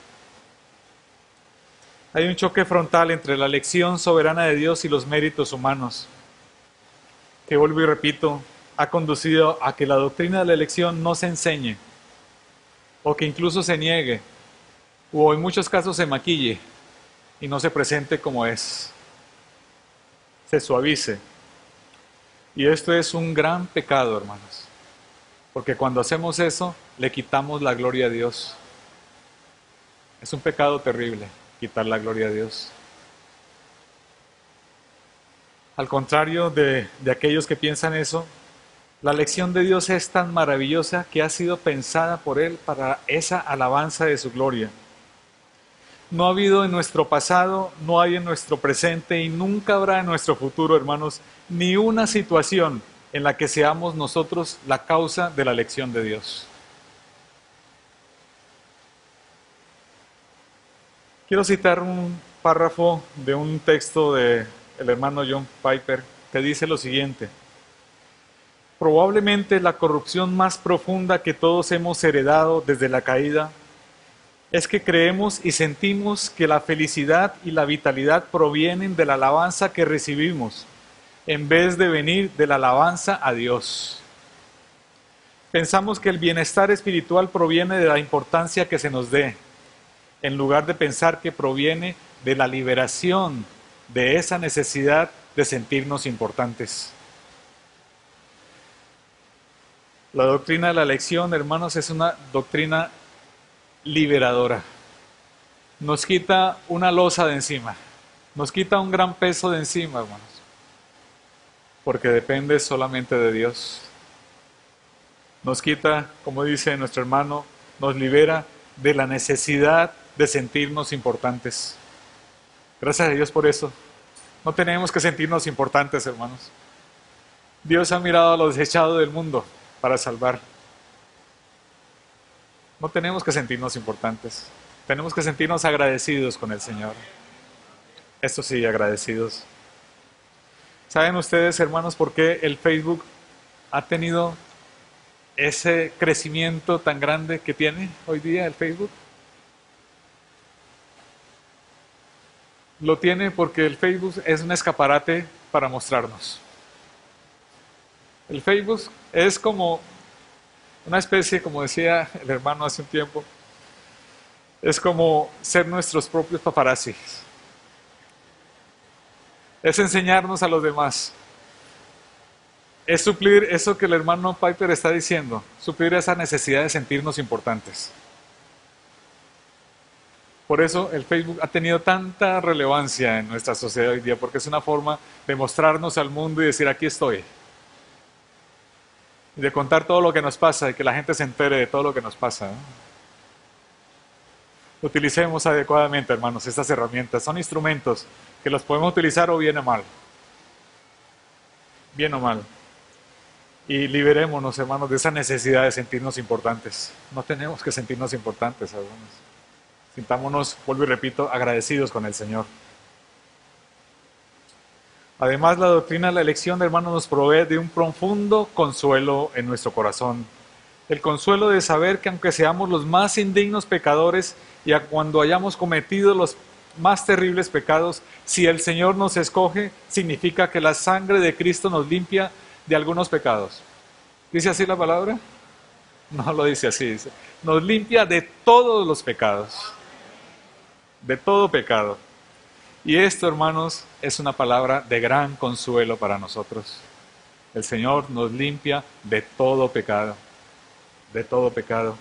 Hay un choque frontal entre la elección soberana de Dios y los méritos humanos, que vuelvo y repito, ha conducido a que la doctrina de la elección no se enseñe, o que incluso se niegue, o en muchos casos se maquille y no se presente como es, se suavice. Y esto es un gran pecado, hermanos, porque cuando hacemos eso, le quitamos la gloria a Dios. Es un pecado terrible quitar la gloria a Dios. Al contrario de, de, aquellos que piensan eso, la lección de Dios es tan maravillosa que ha sido pensada por Él para esa alabanza de su gloria. No ha habido en nuestro pasado, no hay en nuestro presente y nunca habrá en nuestro futuro, hermanos, ni una situación en la que seamos nosotros la causa de la lección de Dios. Quiero citar un párrafo de un texto del el hermano John Piper que dice lo siguiente. Probablemente la corrupción más profunda que todos hemos heredado desde la caída es que creemos y sentimos que la felicidad y la vitalidad provienen de la alabanza que recibimos, en vez de venir de la alabanza a Dios. Pensamos que el bienestar espiritual proviene de la importancia que se nos dé, en lugar de pensar que proviene de la liberación de esa necesidad de sentirnos importantes. La doctrina de la elección, hermanos, es una doctrina liberadora. Nos quita una losa de encima, nos quita un gran peso de encima, hermanos, porque depende solamente de Dios. Nos quita, como dice nuestro hermano, nos libera de la necesidad de sentirnos importantes. Gracias a Dios por eso. No tenemos que sentirnos importantes, hermanos. Dios ha mirado a los desechados del mundo para salvar. No tenemos que sentirnos importantes. Tenemos que sentirnos agradecidos con el Señor. Esto sí, agradecidos. ¿Saben ustedes, hermanos, por qué el Facebook ha tenido ese crecimiento tan grande que tiene hoy día el Facebook? Lo tiene porque el Facebook es un escaparate para mostrarnos. El Facebook es como una especie, como decía el hermano hace un tiempo, es como ser nuestros propios paparazzis. Es enseñarnos a los demás. Es suplir eso que el hermano Piper está diciendo, suplir esa necesidad de sentirnos importantes. Por eso el Facebook ha tenido tanta relevancia en nuestra sociedad hoy día, porque es una forma de mostrarnos al mundo y decir, aquí estoy. Y de contar todo lo que nos pasa y que la gente se entere de todo lo que nos pasa. Utilicemos adecuadamente, hermanos, estas herramientas. Son instrumentos que los podemos utilizar o bien o mal. Bien o mal. Y liberémonos, hermanos, de esa necesidad de sentirnos importantes. No tenemos que sentirnos importantes, hermanos. Sintámonos, vuelvo y repito, agradecidos con el Señor. Además, la doctrina de la elección, hermanos, nos provee de un profundo consuelo en nuestro corazón. El consuelo de saber que aunque seamos los más indignos pecadores y cuando hayamos cometido los más terribles pecados, si el Señor nos escoge, significa que la sangre de Cristo nos limpia de algunos pecados. ¿Dice así la palabra? No lo dice así, dice. Nos limpia de todos los pecados de todo pecado. Y esto, hermanos, es una palabra de gran consuelo para nosotros. El Señor nos limpia de todo pecado, de todo pecado.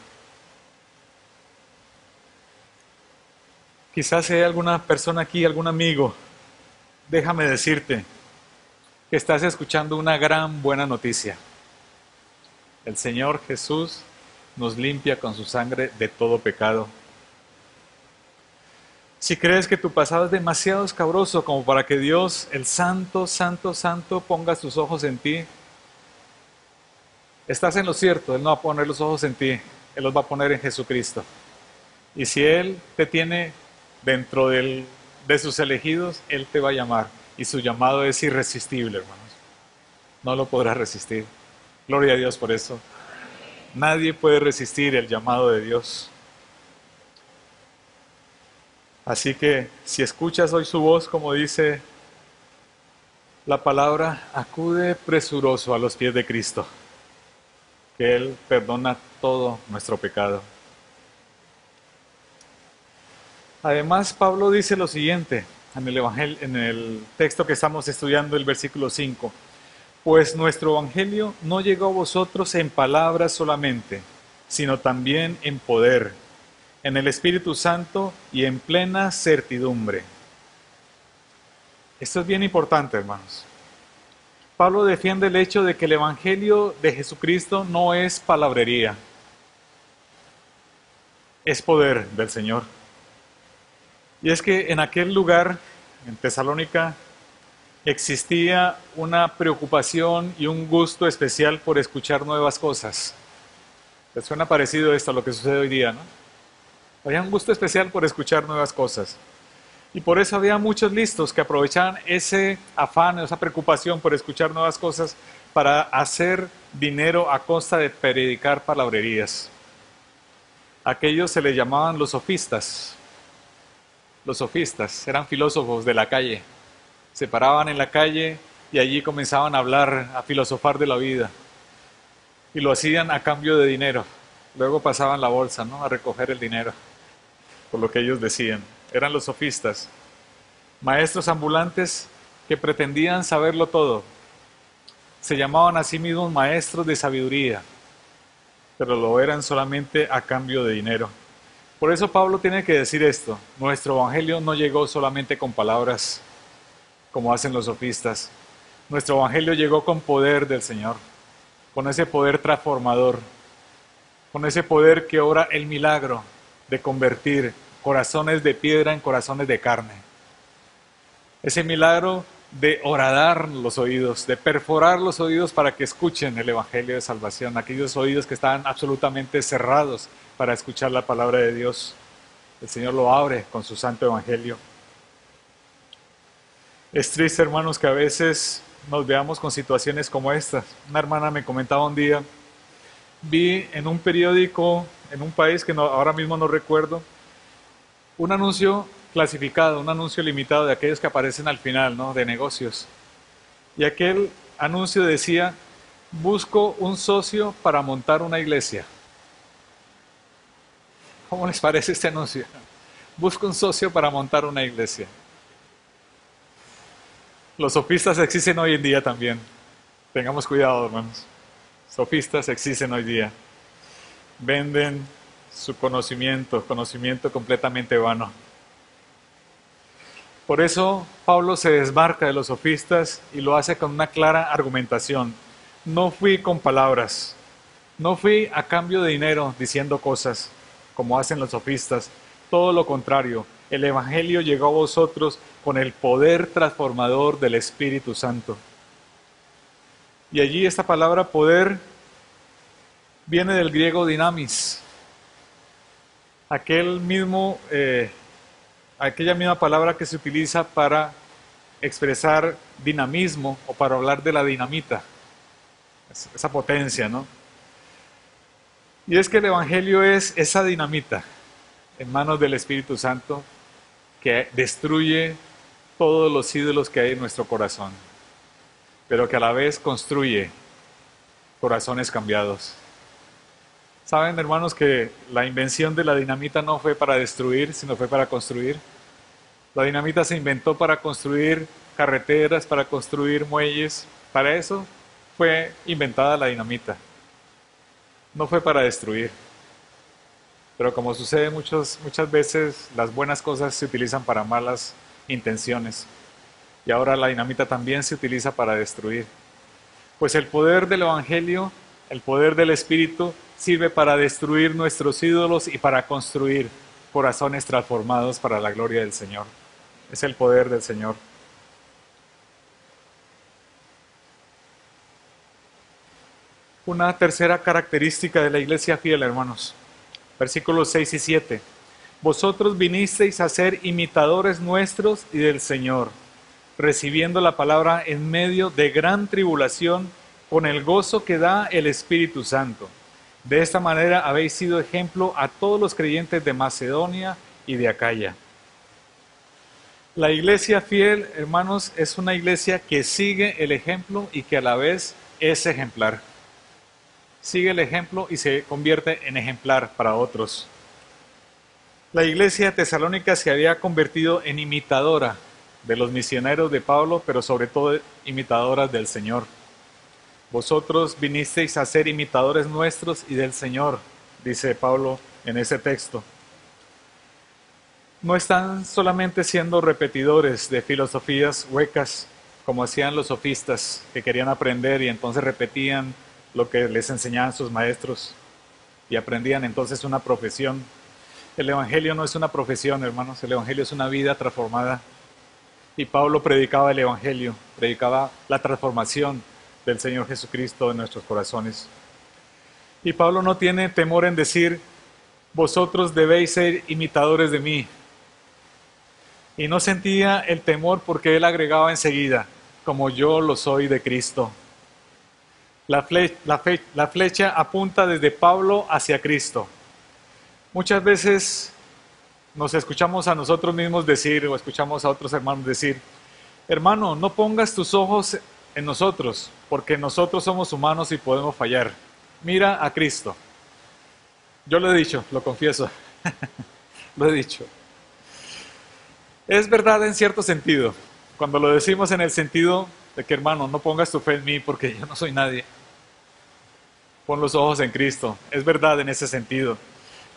Quizás hay alguna persona aquí, algún amigo, déjame decirte que estás escuchando una gran buena noticia. El Señor Jesús nos limpia con su sangre de todo pecado si crees que tu pasado es demasiado escabroso como para que Dios, el Santo, Santo, Santo, ponga sus ojos en ti, estás en lo cierto, Él no va a poner los ojos en ti, Él los va a poner en Jesucristo. Y si Él te tiene dentro de sus elegidos, Él te va a llamar. Y su llamado es irresistible, hermanos. No lo podrás resistir. Gloria a Dios por eso. Nadie puede resistir el llamado de Dios. Así que si escuchas hoy su voz, como dice La palabra acude presuroso a los pies de Cristo, que Él perdona todo nuestro pecado. Además, Pablo dice lo siguiente en el, evangelio, en el texto que estamos estudiando, el versículo 5. Pues nuestro evangelio no llegó a vosotros en palabras solamente, sino también en poder, en el Espíritu Santo y en plena certidumbre. Esto es bien importante, hermanos. Pablo defiende el hecho de que el Evangelio de Jesucristo no es palabrería, es poder del Señor. Y es que en aquel lugar, en Tesalónica, existía una preocupación y un gusto especial por escuchar nuevas cosas. ¿Les suena parecido esto a lo que sucede hoy día, no? Había un gusto especial por escuchar nuevas cosas. Y por eso había muchos listos que aprovechaban ese afán, esa preocupación por escuchar nuevas cosas para hacer dinero a costa de predicar palabrerías. Aquellos se les llamaban los sofistas, los sofistas, eran filósofos de la calle. Se paraban en la calle y allí comenzaban a hablar, a filosofar de la vida. Y lo hacían a cambio de dinero. Luego pasaban la bolsa, ¿no? A recoger el dinero, por lo que ellos decían. Eran los sofistas, maestros ambulantes que pretendían saberlo todo. Se llamaban a sí mismos maestros de sabiduría, pero lo eran solamente a cambio de dinero. Por eso Pablo tiene que decir esto, nuestro Evangelio no llegó solamente con palabras, como hacen los sofistas. Nuestro Evangelio llegó con poder del Señor, con ese poder transformador, con ese poder que obra el milagro de convertir corazones de piedra en corazones de carne. Ese milagro de horadar los oídos, de perforar los oídos para que escuchen el Evangelio de Salvación, aquellos oídos que estaban absolutamente cerrados para escuchar la palabra de Dios. El Señor lo abre con su santo Evangelio. Es triste, hermanos, que a veces nos veamos con situaciones como estas. Una hermana me comentaba un día, vi en un periódico en un país que ahora mismo no recuerdo, un anuncio clasificado, un anuncio limitado de aquellos que aparecen al final, ¿no? De negocios. Y aquel anuncio decía, busco un socio para montar una iglesia. ¿Cómo les parece este anuncio? Busco un socio para montar una iglesia. Los sofistas existen hoy en día también. Tengamos cuidado, hermanos. Sofistas existen hoy día. Venden su conocimiento, conocimiento completamente vano. Por eso Pablo se desmarca de los sofistas y lo hace con una clara argumentación. No fui con palabras, no fui a cambio de dinero diciendo cosas como hacen los sofistas. Todo lo contrario, el Evangelio llegó a vosotros con el poder transformador del Espíritu Santo. Y allí esta palabra poder viene del griego dinamis, aquel mismo eh, aquella misma palabra que se utiliza para expresar dinamismo o para hablar de la dinamita, esa potencia, ¿no? Y es que el Evangelio es esa dinamita en manos del Espíritu Santo que destruye todos los ídolos que hay en nuestro corazón, pero que a la vez construye corazones cambiados. Saben, hermanos, que la invención de la dinamita no fue para destruir, sino fue para construir. La dinamita se inventó para construir carreteras, para construir muelles. Para eso fue inventada la dinamita. No fue para destruir. Pero como sucede muchos, muchas veces, las buenas cosas se utilizan para malas intenciones. Y ahora la dinamita también se utiliza para destruir. Pues el poder del Evangelio, el poder del Espíritu, sirve para destruir nuestros ídolos y para construir corazones transformados para la gloria del Señor. Es el poder del Señor. Una tercera característica de la iglesia fiel, hermanos. Versículos 6 y 7. Vosotros vinisteis a ser imitadores nuestros y del Señor, recibiendo la palabra en medio de gran tribulación con el gozo que da el Espíritu Santo de esta manera habéis sido ejemplo a todos los creyentes de Macedonia y de Acaya. La iglesia fiel, hermanos, es una iglesia que sigue el ejemplo y que a la vez es ejemplar. Sigue el ejemplo y se convierte en ejemplar para otros. La iglesia tesalónica se había convertido en imitadora de los misioneros de Pablo, pero sobre todo imitadoras del Señor. Vosotros vinisteis a ser imitadores nuestros y del Señor, dice Pablo en ese texto no están solamente siendo repetidores de filosofías huecas, como hacían los sofistas que querían aprender y entonces repetían lo que les enseñaban sus maestros y aprendían entonces una profesión. El Evangelio no es una profesión, hermanos, el Evangelio es una vida transformada. Y Pablo predicaba el Evangelio, predicaba la transformación del Señor Jesucristo en nuestros corazones. Y Pablo no tiene temor en decir, vosotros debéis ser imitadores de mí, y no sentía el temor porque él agregaba enseguida, como yo lo soy de Cristo. La, flecha apunta desde Pablo hacia Cristo. Muchas veces nos escuchamos a nosotros mismos decir o escuchamos a otros hermanos decir, hermano, no pongas tus ojos en nosotros, porque nosotros somos humanos y podemos fallar. Mira a Cristo. Yo lo he dicho, lo confieso, lo he dicho. Es verdad en cierto sentido. Cuando lo decimos en el sentido de que, hermano, no pongas tu fe en mí porque yo no soy nadie. Pon los ojos en Cristo. Es verdad en ese sentido.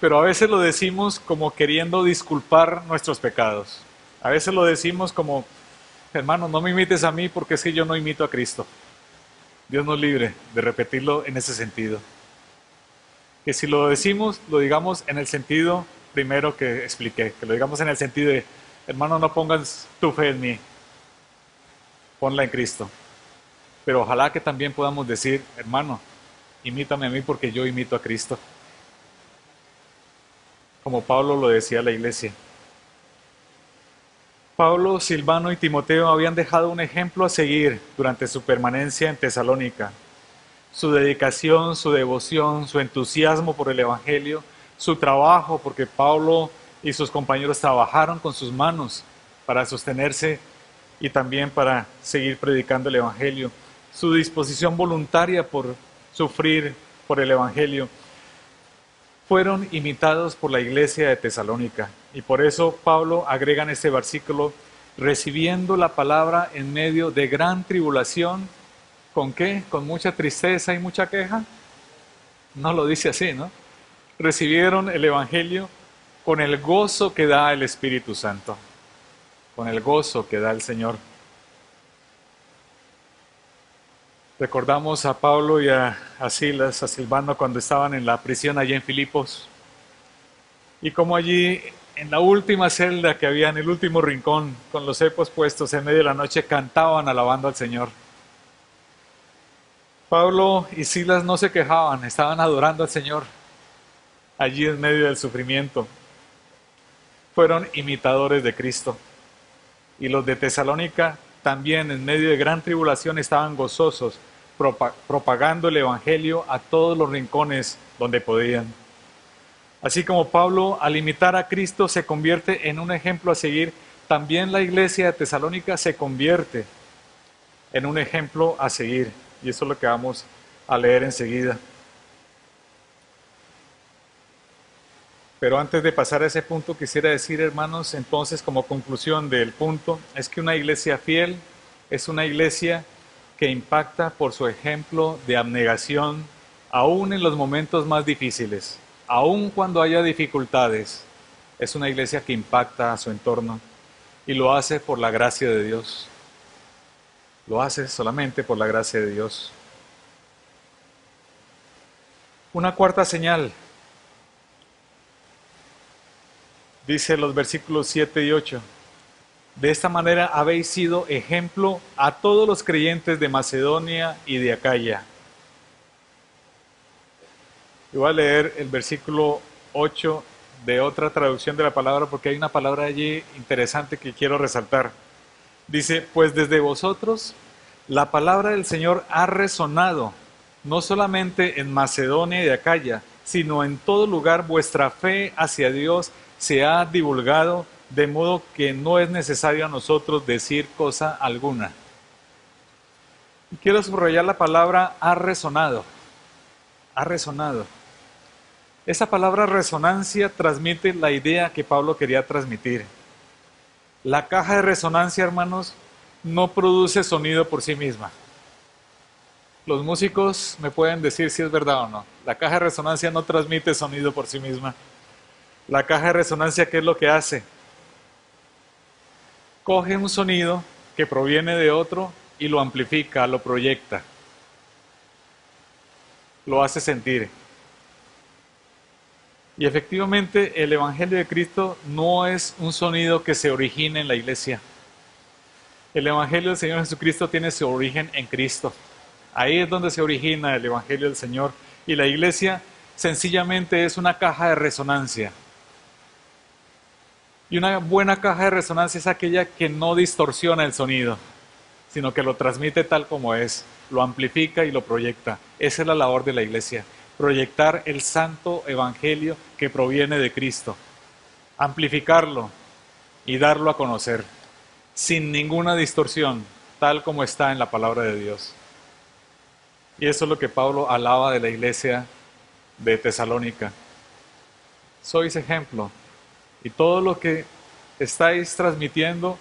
Pero a veces lo decimos como queriendo disculpar nuestros pecados. A veces lo decimos como, hermano, no me imites a mí porque es que yo no imito a Cristo. Dios nos libre de repetirlo en ese sentido. Que si lo decimos, lo digamos en el sentido primero que expliqué, que lo digamos en el sentido de, hermano, no pongas tu fe en mí, ponla en Cristo. Pero ojalá que también podamos decir, hermano, imítame a mí porque yo imito a Cristo. Como Pablo lo decía a la iglesia. Pablo, Silvano y Timoteo habían dejado un ejemplo a seguir durante su permanencia en Tesalónica. Su dedicación, su devoción, su entusiasmo por el Evangelio, su trabajo, porque Pablo y sus compañeros trabajaron con sus manos para sostenerse y también para seguir predicando el Evangelio. Su disposición voluntaria por sufrir por el Evangelio fueron imitados por la iglesia de Tesalónica. Y por eso Pablo agrega en este versículo, recibiendo la palabra en medio de gran tribulación, ¿con qué? ¿Con mucha tristeza y mucha queja? No lo dice así, ¿no? Recibieron el Evangelio con el gozo que da el Espíritu Santo, con el gozo que da el Señor. Recordamos a Pablo y a, Silas, a Silvano cuando estaban en la prisión allí en Filipos y como allí en la última celda que había en el último rincón con los cepos puestos en medio de la noche cantaban alabando al Señor. Pablo y Silas no se quejaban, estaban adorando al Señor allí en medio del sufrimiento fueron imitadores de Cristo. Y los de Tesalónica también en medio de gran tribulación estaban gozosos, propagando el Evangelio a todos los rincones donde podían. Así como Pablo al imitar a Cristo se convierte en un ejemplo a seguir, también la iglesia de Tesalónica se convierte en un ejemplo a seguir. Y eso es lo que vamos a leer enseguida. Pero antes de pasar a ese punto, quisiera decir, hermanos, entonces como conclusión del punto, es que una iglesia fiel es una iglesia que impacta por su ejemplo de abnegación, aún en los momentos más difíciles, aún cuando haya dificultades. Es una iglesia que impacta a su entorno y lo hace por la gracia de Dios. Lo hace solamente por la gracia de Dios. Una cuarta señal dice los versículos 7 y 8. De esta manera habéis sido ejemplo a todos los creyentes de Macedonia y de Acaya. Yo voy a leer el versículo 8 de otra traducción de la palabra porque hay una palabra allí interesante que quiero resaltar. Dice, pues desde vosotros la palabra del Señor ha resonado, no solamente en Macedonia y Acaya, sino en todo lugar vuestra fe hacia Dios se ha divulgado de modo que no es necesario a nosotros decir cosa alguna. Y quiero subrayar la palabra ha resonado, ha resonado. Esa palabra resonancia transmite la idea que Pablo quería transmitir. La caja de resonancia, hermanos, no produce sonido por sí misma. Los músicos me pueden decir si es verdad o no. La caja de resonancia no transmite sonido por sí misma. La caja de resonancia, ¿qué es lo que hace? Coge un sonido que proviene de otro y lo amplifica, lo proyecta, lo hace sentir. Y efectivamente el Evangelio de Cristo no es un sonido que se origine en la iglesia. El Evangelio del Señor Jesucristo tiene su origen en Cristo. Ahí es donde se origina el Evangelio del Señor. Y la iglesia sencillamente es una caja de resonancia. Y una buena caja de resonancia es aquella que no distorsiona el sonido, sino que lo transmite tal como es, lo amplifica y lo proyecta. Esa es la labor de la iglesia, proyectar el santo evangelio que proviene de Cristo, amplificarlo y darlo a conocer, sin ninguna distorsión, tal como está en la palabra de Dios. Y eso es lo que Pablo alaba de la iglesia de Tesalónica. Sois ejemplo y todo lo que estáis transmitiendo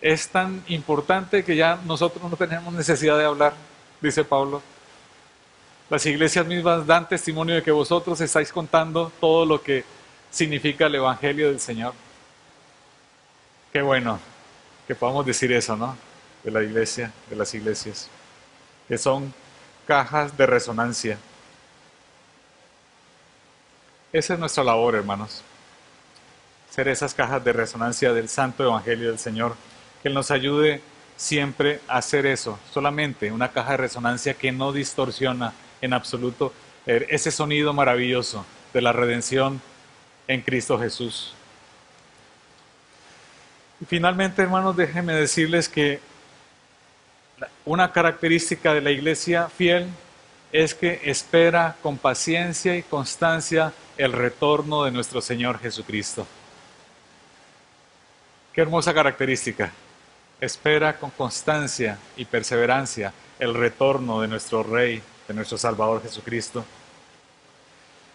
es tan importante que ya nosotros no tenemos necesidad de hablar, dice Pablo. Las iglesias mismas dan testimonio de que vosotros estáis contando todo lo que significa el Evangelio del Señor. Qué bueno que podamos decir eso, ¿no? De la iglesia, de las iglesias, que son cajas de resonancia. Esa es nuestra labor, hermanos ser esas cajas de resonancia del Santo Evangelio del Señor. Que Él nos ayude siempre a hacer eso, solamente una caja de resonancia que no distorsiona en absoluto eh, ese sonido maravilloso de la redención en Cristo Jesús. Y finalmente, hermanos, déjenme decirles que una característica de la iglesia fiel es que espera con paciencia y constancia el retorno de nuestro Señor Jesucristo. Qué hermosa característica. Espera con constancia y perseverancia el retorno de nuestro Rey, de nuestro Salvador Jesucristo.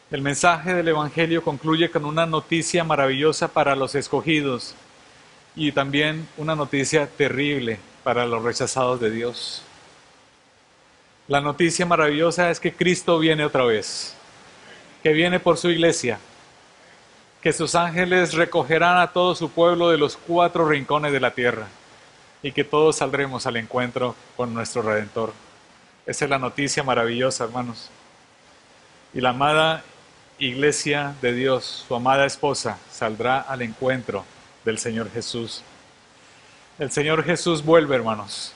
El mensaje del Evangelio concluye con una noticia maravillosa para los escogidos y también una noticia terrible para los rechazados de Dios. La noticia maravillosa es que Cristo viene otra vez, que viene por su iglesia, que sus ángeles recogerán a todo su pueblo de los cuatro rincones de la tierra y que todos saldremos al encuentro con nuestro Redentor. Esa es la noticia maravillosa, hermanos. Y la amada iglesia de Dios, su amada esposa, saldrá al encuentro del Señor Jesús. El Señor Jesús vuelve, hermanos.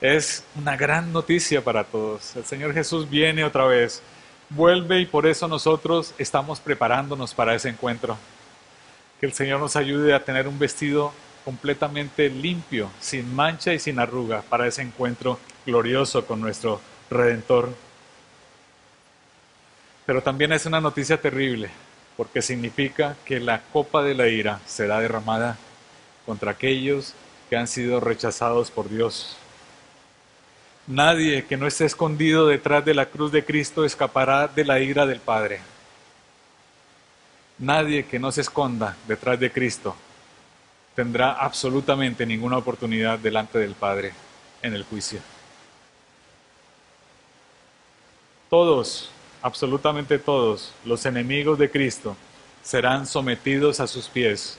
Es una gran noticia para todos. El Señor Jesús viene otra vez vuelve y por eso nosotros estamos preparándonos para ese encuentro. Que el Señor nos ayude a tener un vestido completamente limpio, sin mancha y sin arruga, para ese encuentro glorioso con nuestro Redentor. Pero también es una noticia terrible, porque significa que la copa de la ira será derramada contra aquellos que han sido rechazados por Dios. Nadie que no esté escondido detrás de la cruz de Cristo escapará de la ira del Padre. Nadie que no se esconda detrás de Cristo tendrá absolutamente ninguna oportunidad delante del Padre en el juicio. Todos, absolutamente todos, los enemigos de Cristo serán sometidos a sus pies,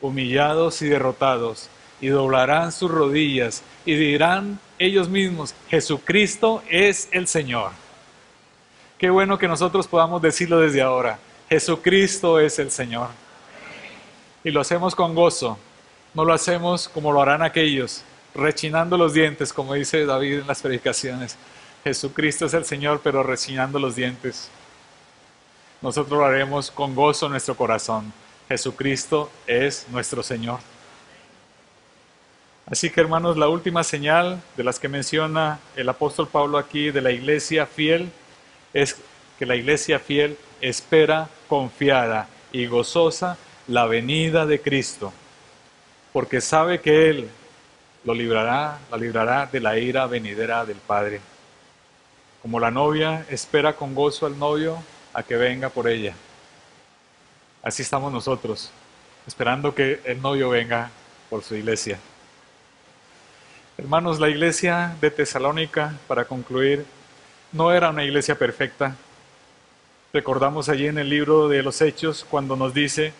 humillados y derrotados, y doblarán sus rodillas y dirán ellos mismos, Jesucristo es el Señor. Qué bueno que nosotros podamos decirlo desde ahora, Jesucristo es el Señor. Y lo hacemos con gozo, no lo hacemos como lo harán aquellos, rechinando los dientes, como dice David en las predicaciones. Jesucristo es el Señor, pero rechinando los dientes. Nosotros lo haremos con gozo en nuestro corazón. Jesucristo es nuestro Señor. Así que hermanos, la última señal de las que menciona el apóstol Pablo aquí de la iglesia fiel es que la iglesia fiel espera confiada y gozosa la venida de Cristo, porque sabe que Él lo librará, la librará de la ira venidera del Padre. Como la novia espera con gozo al novio a que venga por ella. Así estamos nosotros, esperando que el novio venga por su iglesia. Hermanos, la iglesia de Tesalónica, para concluir, no era una iglesia perfecta. Recordamos allí en el libro de los Hechos cuando nos dice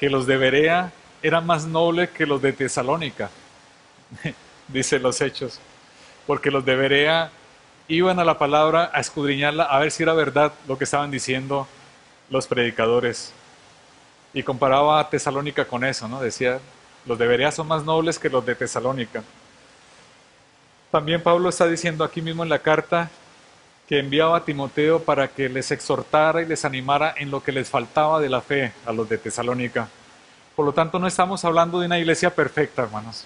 que los de Berea eran más nobles que los de Tesalónica, dice los Hechos, porque los de Berea iban a la palabra a escudriñarla, a ver si era verdad lo que estaban diciendo los predicadores. Y comparaba a Tesalónica con eso, ¿no? Decía, los de Berea son más nobles que los de Tesalónica. También Pablo está diciendo aquí mismo en la carta que enviaba a Timoteo para que les exhortara y les animara en lo que les faltaba de la fe a los de Tesalónica. Por lo tanto, no estamos hablando de una iglesia perfecta, hermanos.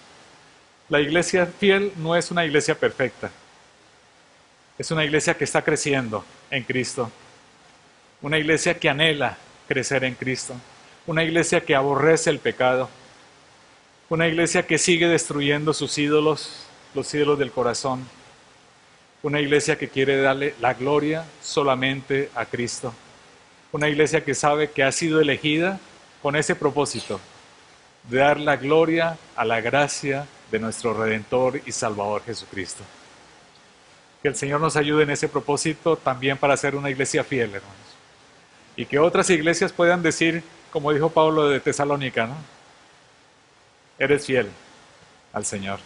La iglesia fiel no es una iglesia perfecta. Es una iglesia que está creciendo en Cristo. Una iglesia que anhela crecer en Cristo. Una iglesia que aborrece el pecado. Una iglesia que sigue destruyendo sus ídolos, los ídolos del corazón. Una iglesia que quiere darle la gloria solamente a Cristo. Una iglesia que sabe que ha sido elegida con ese propósito, de dar la gloria a la gracia de nuestro Redentor y Salvador Jesucristo. Que el Señor nos ayude en ese propósito también para ser una iglesia fiel, hermanos. Y que otras iglesias puedan decir, como dijo Pablo de Tesalónica. Eres fiel al Señor.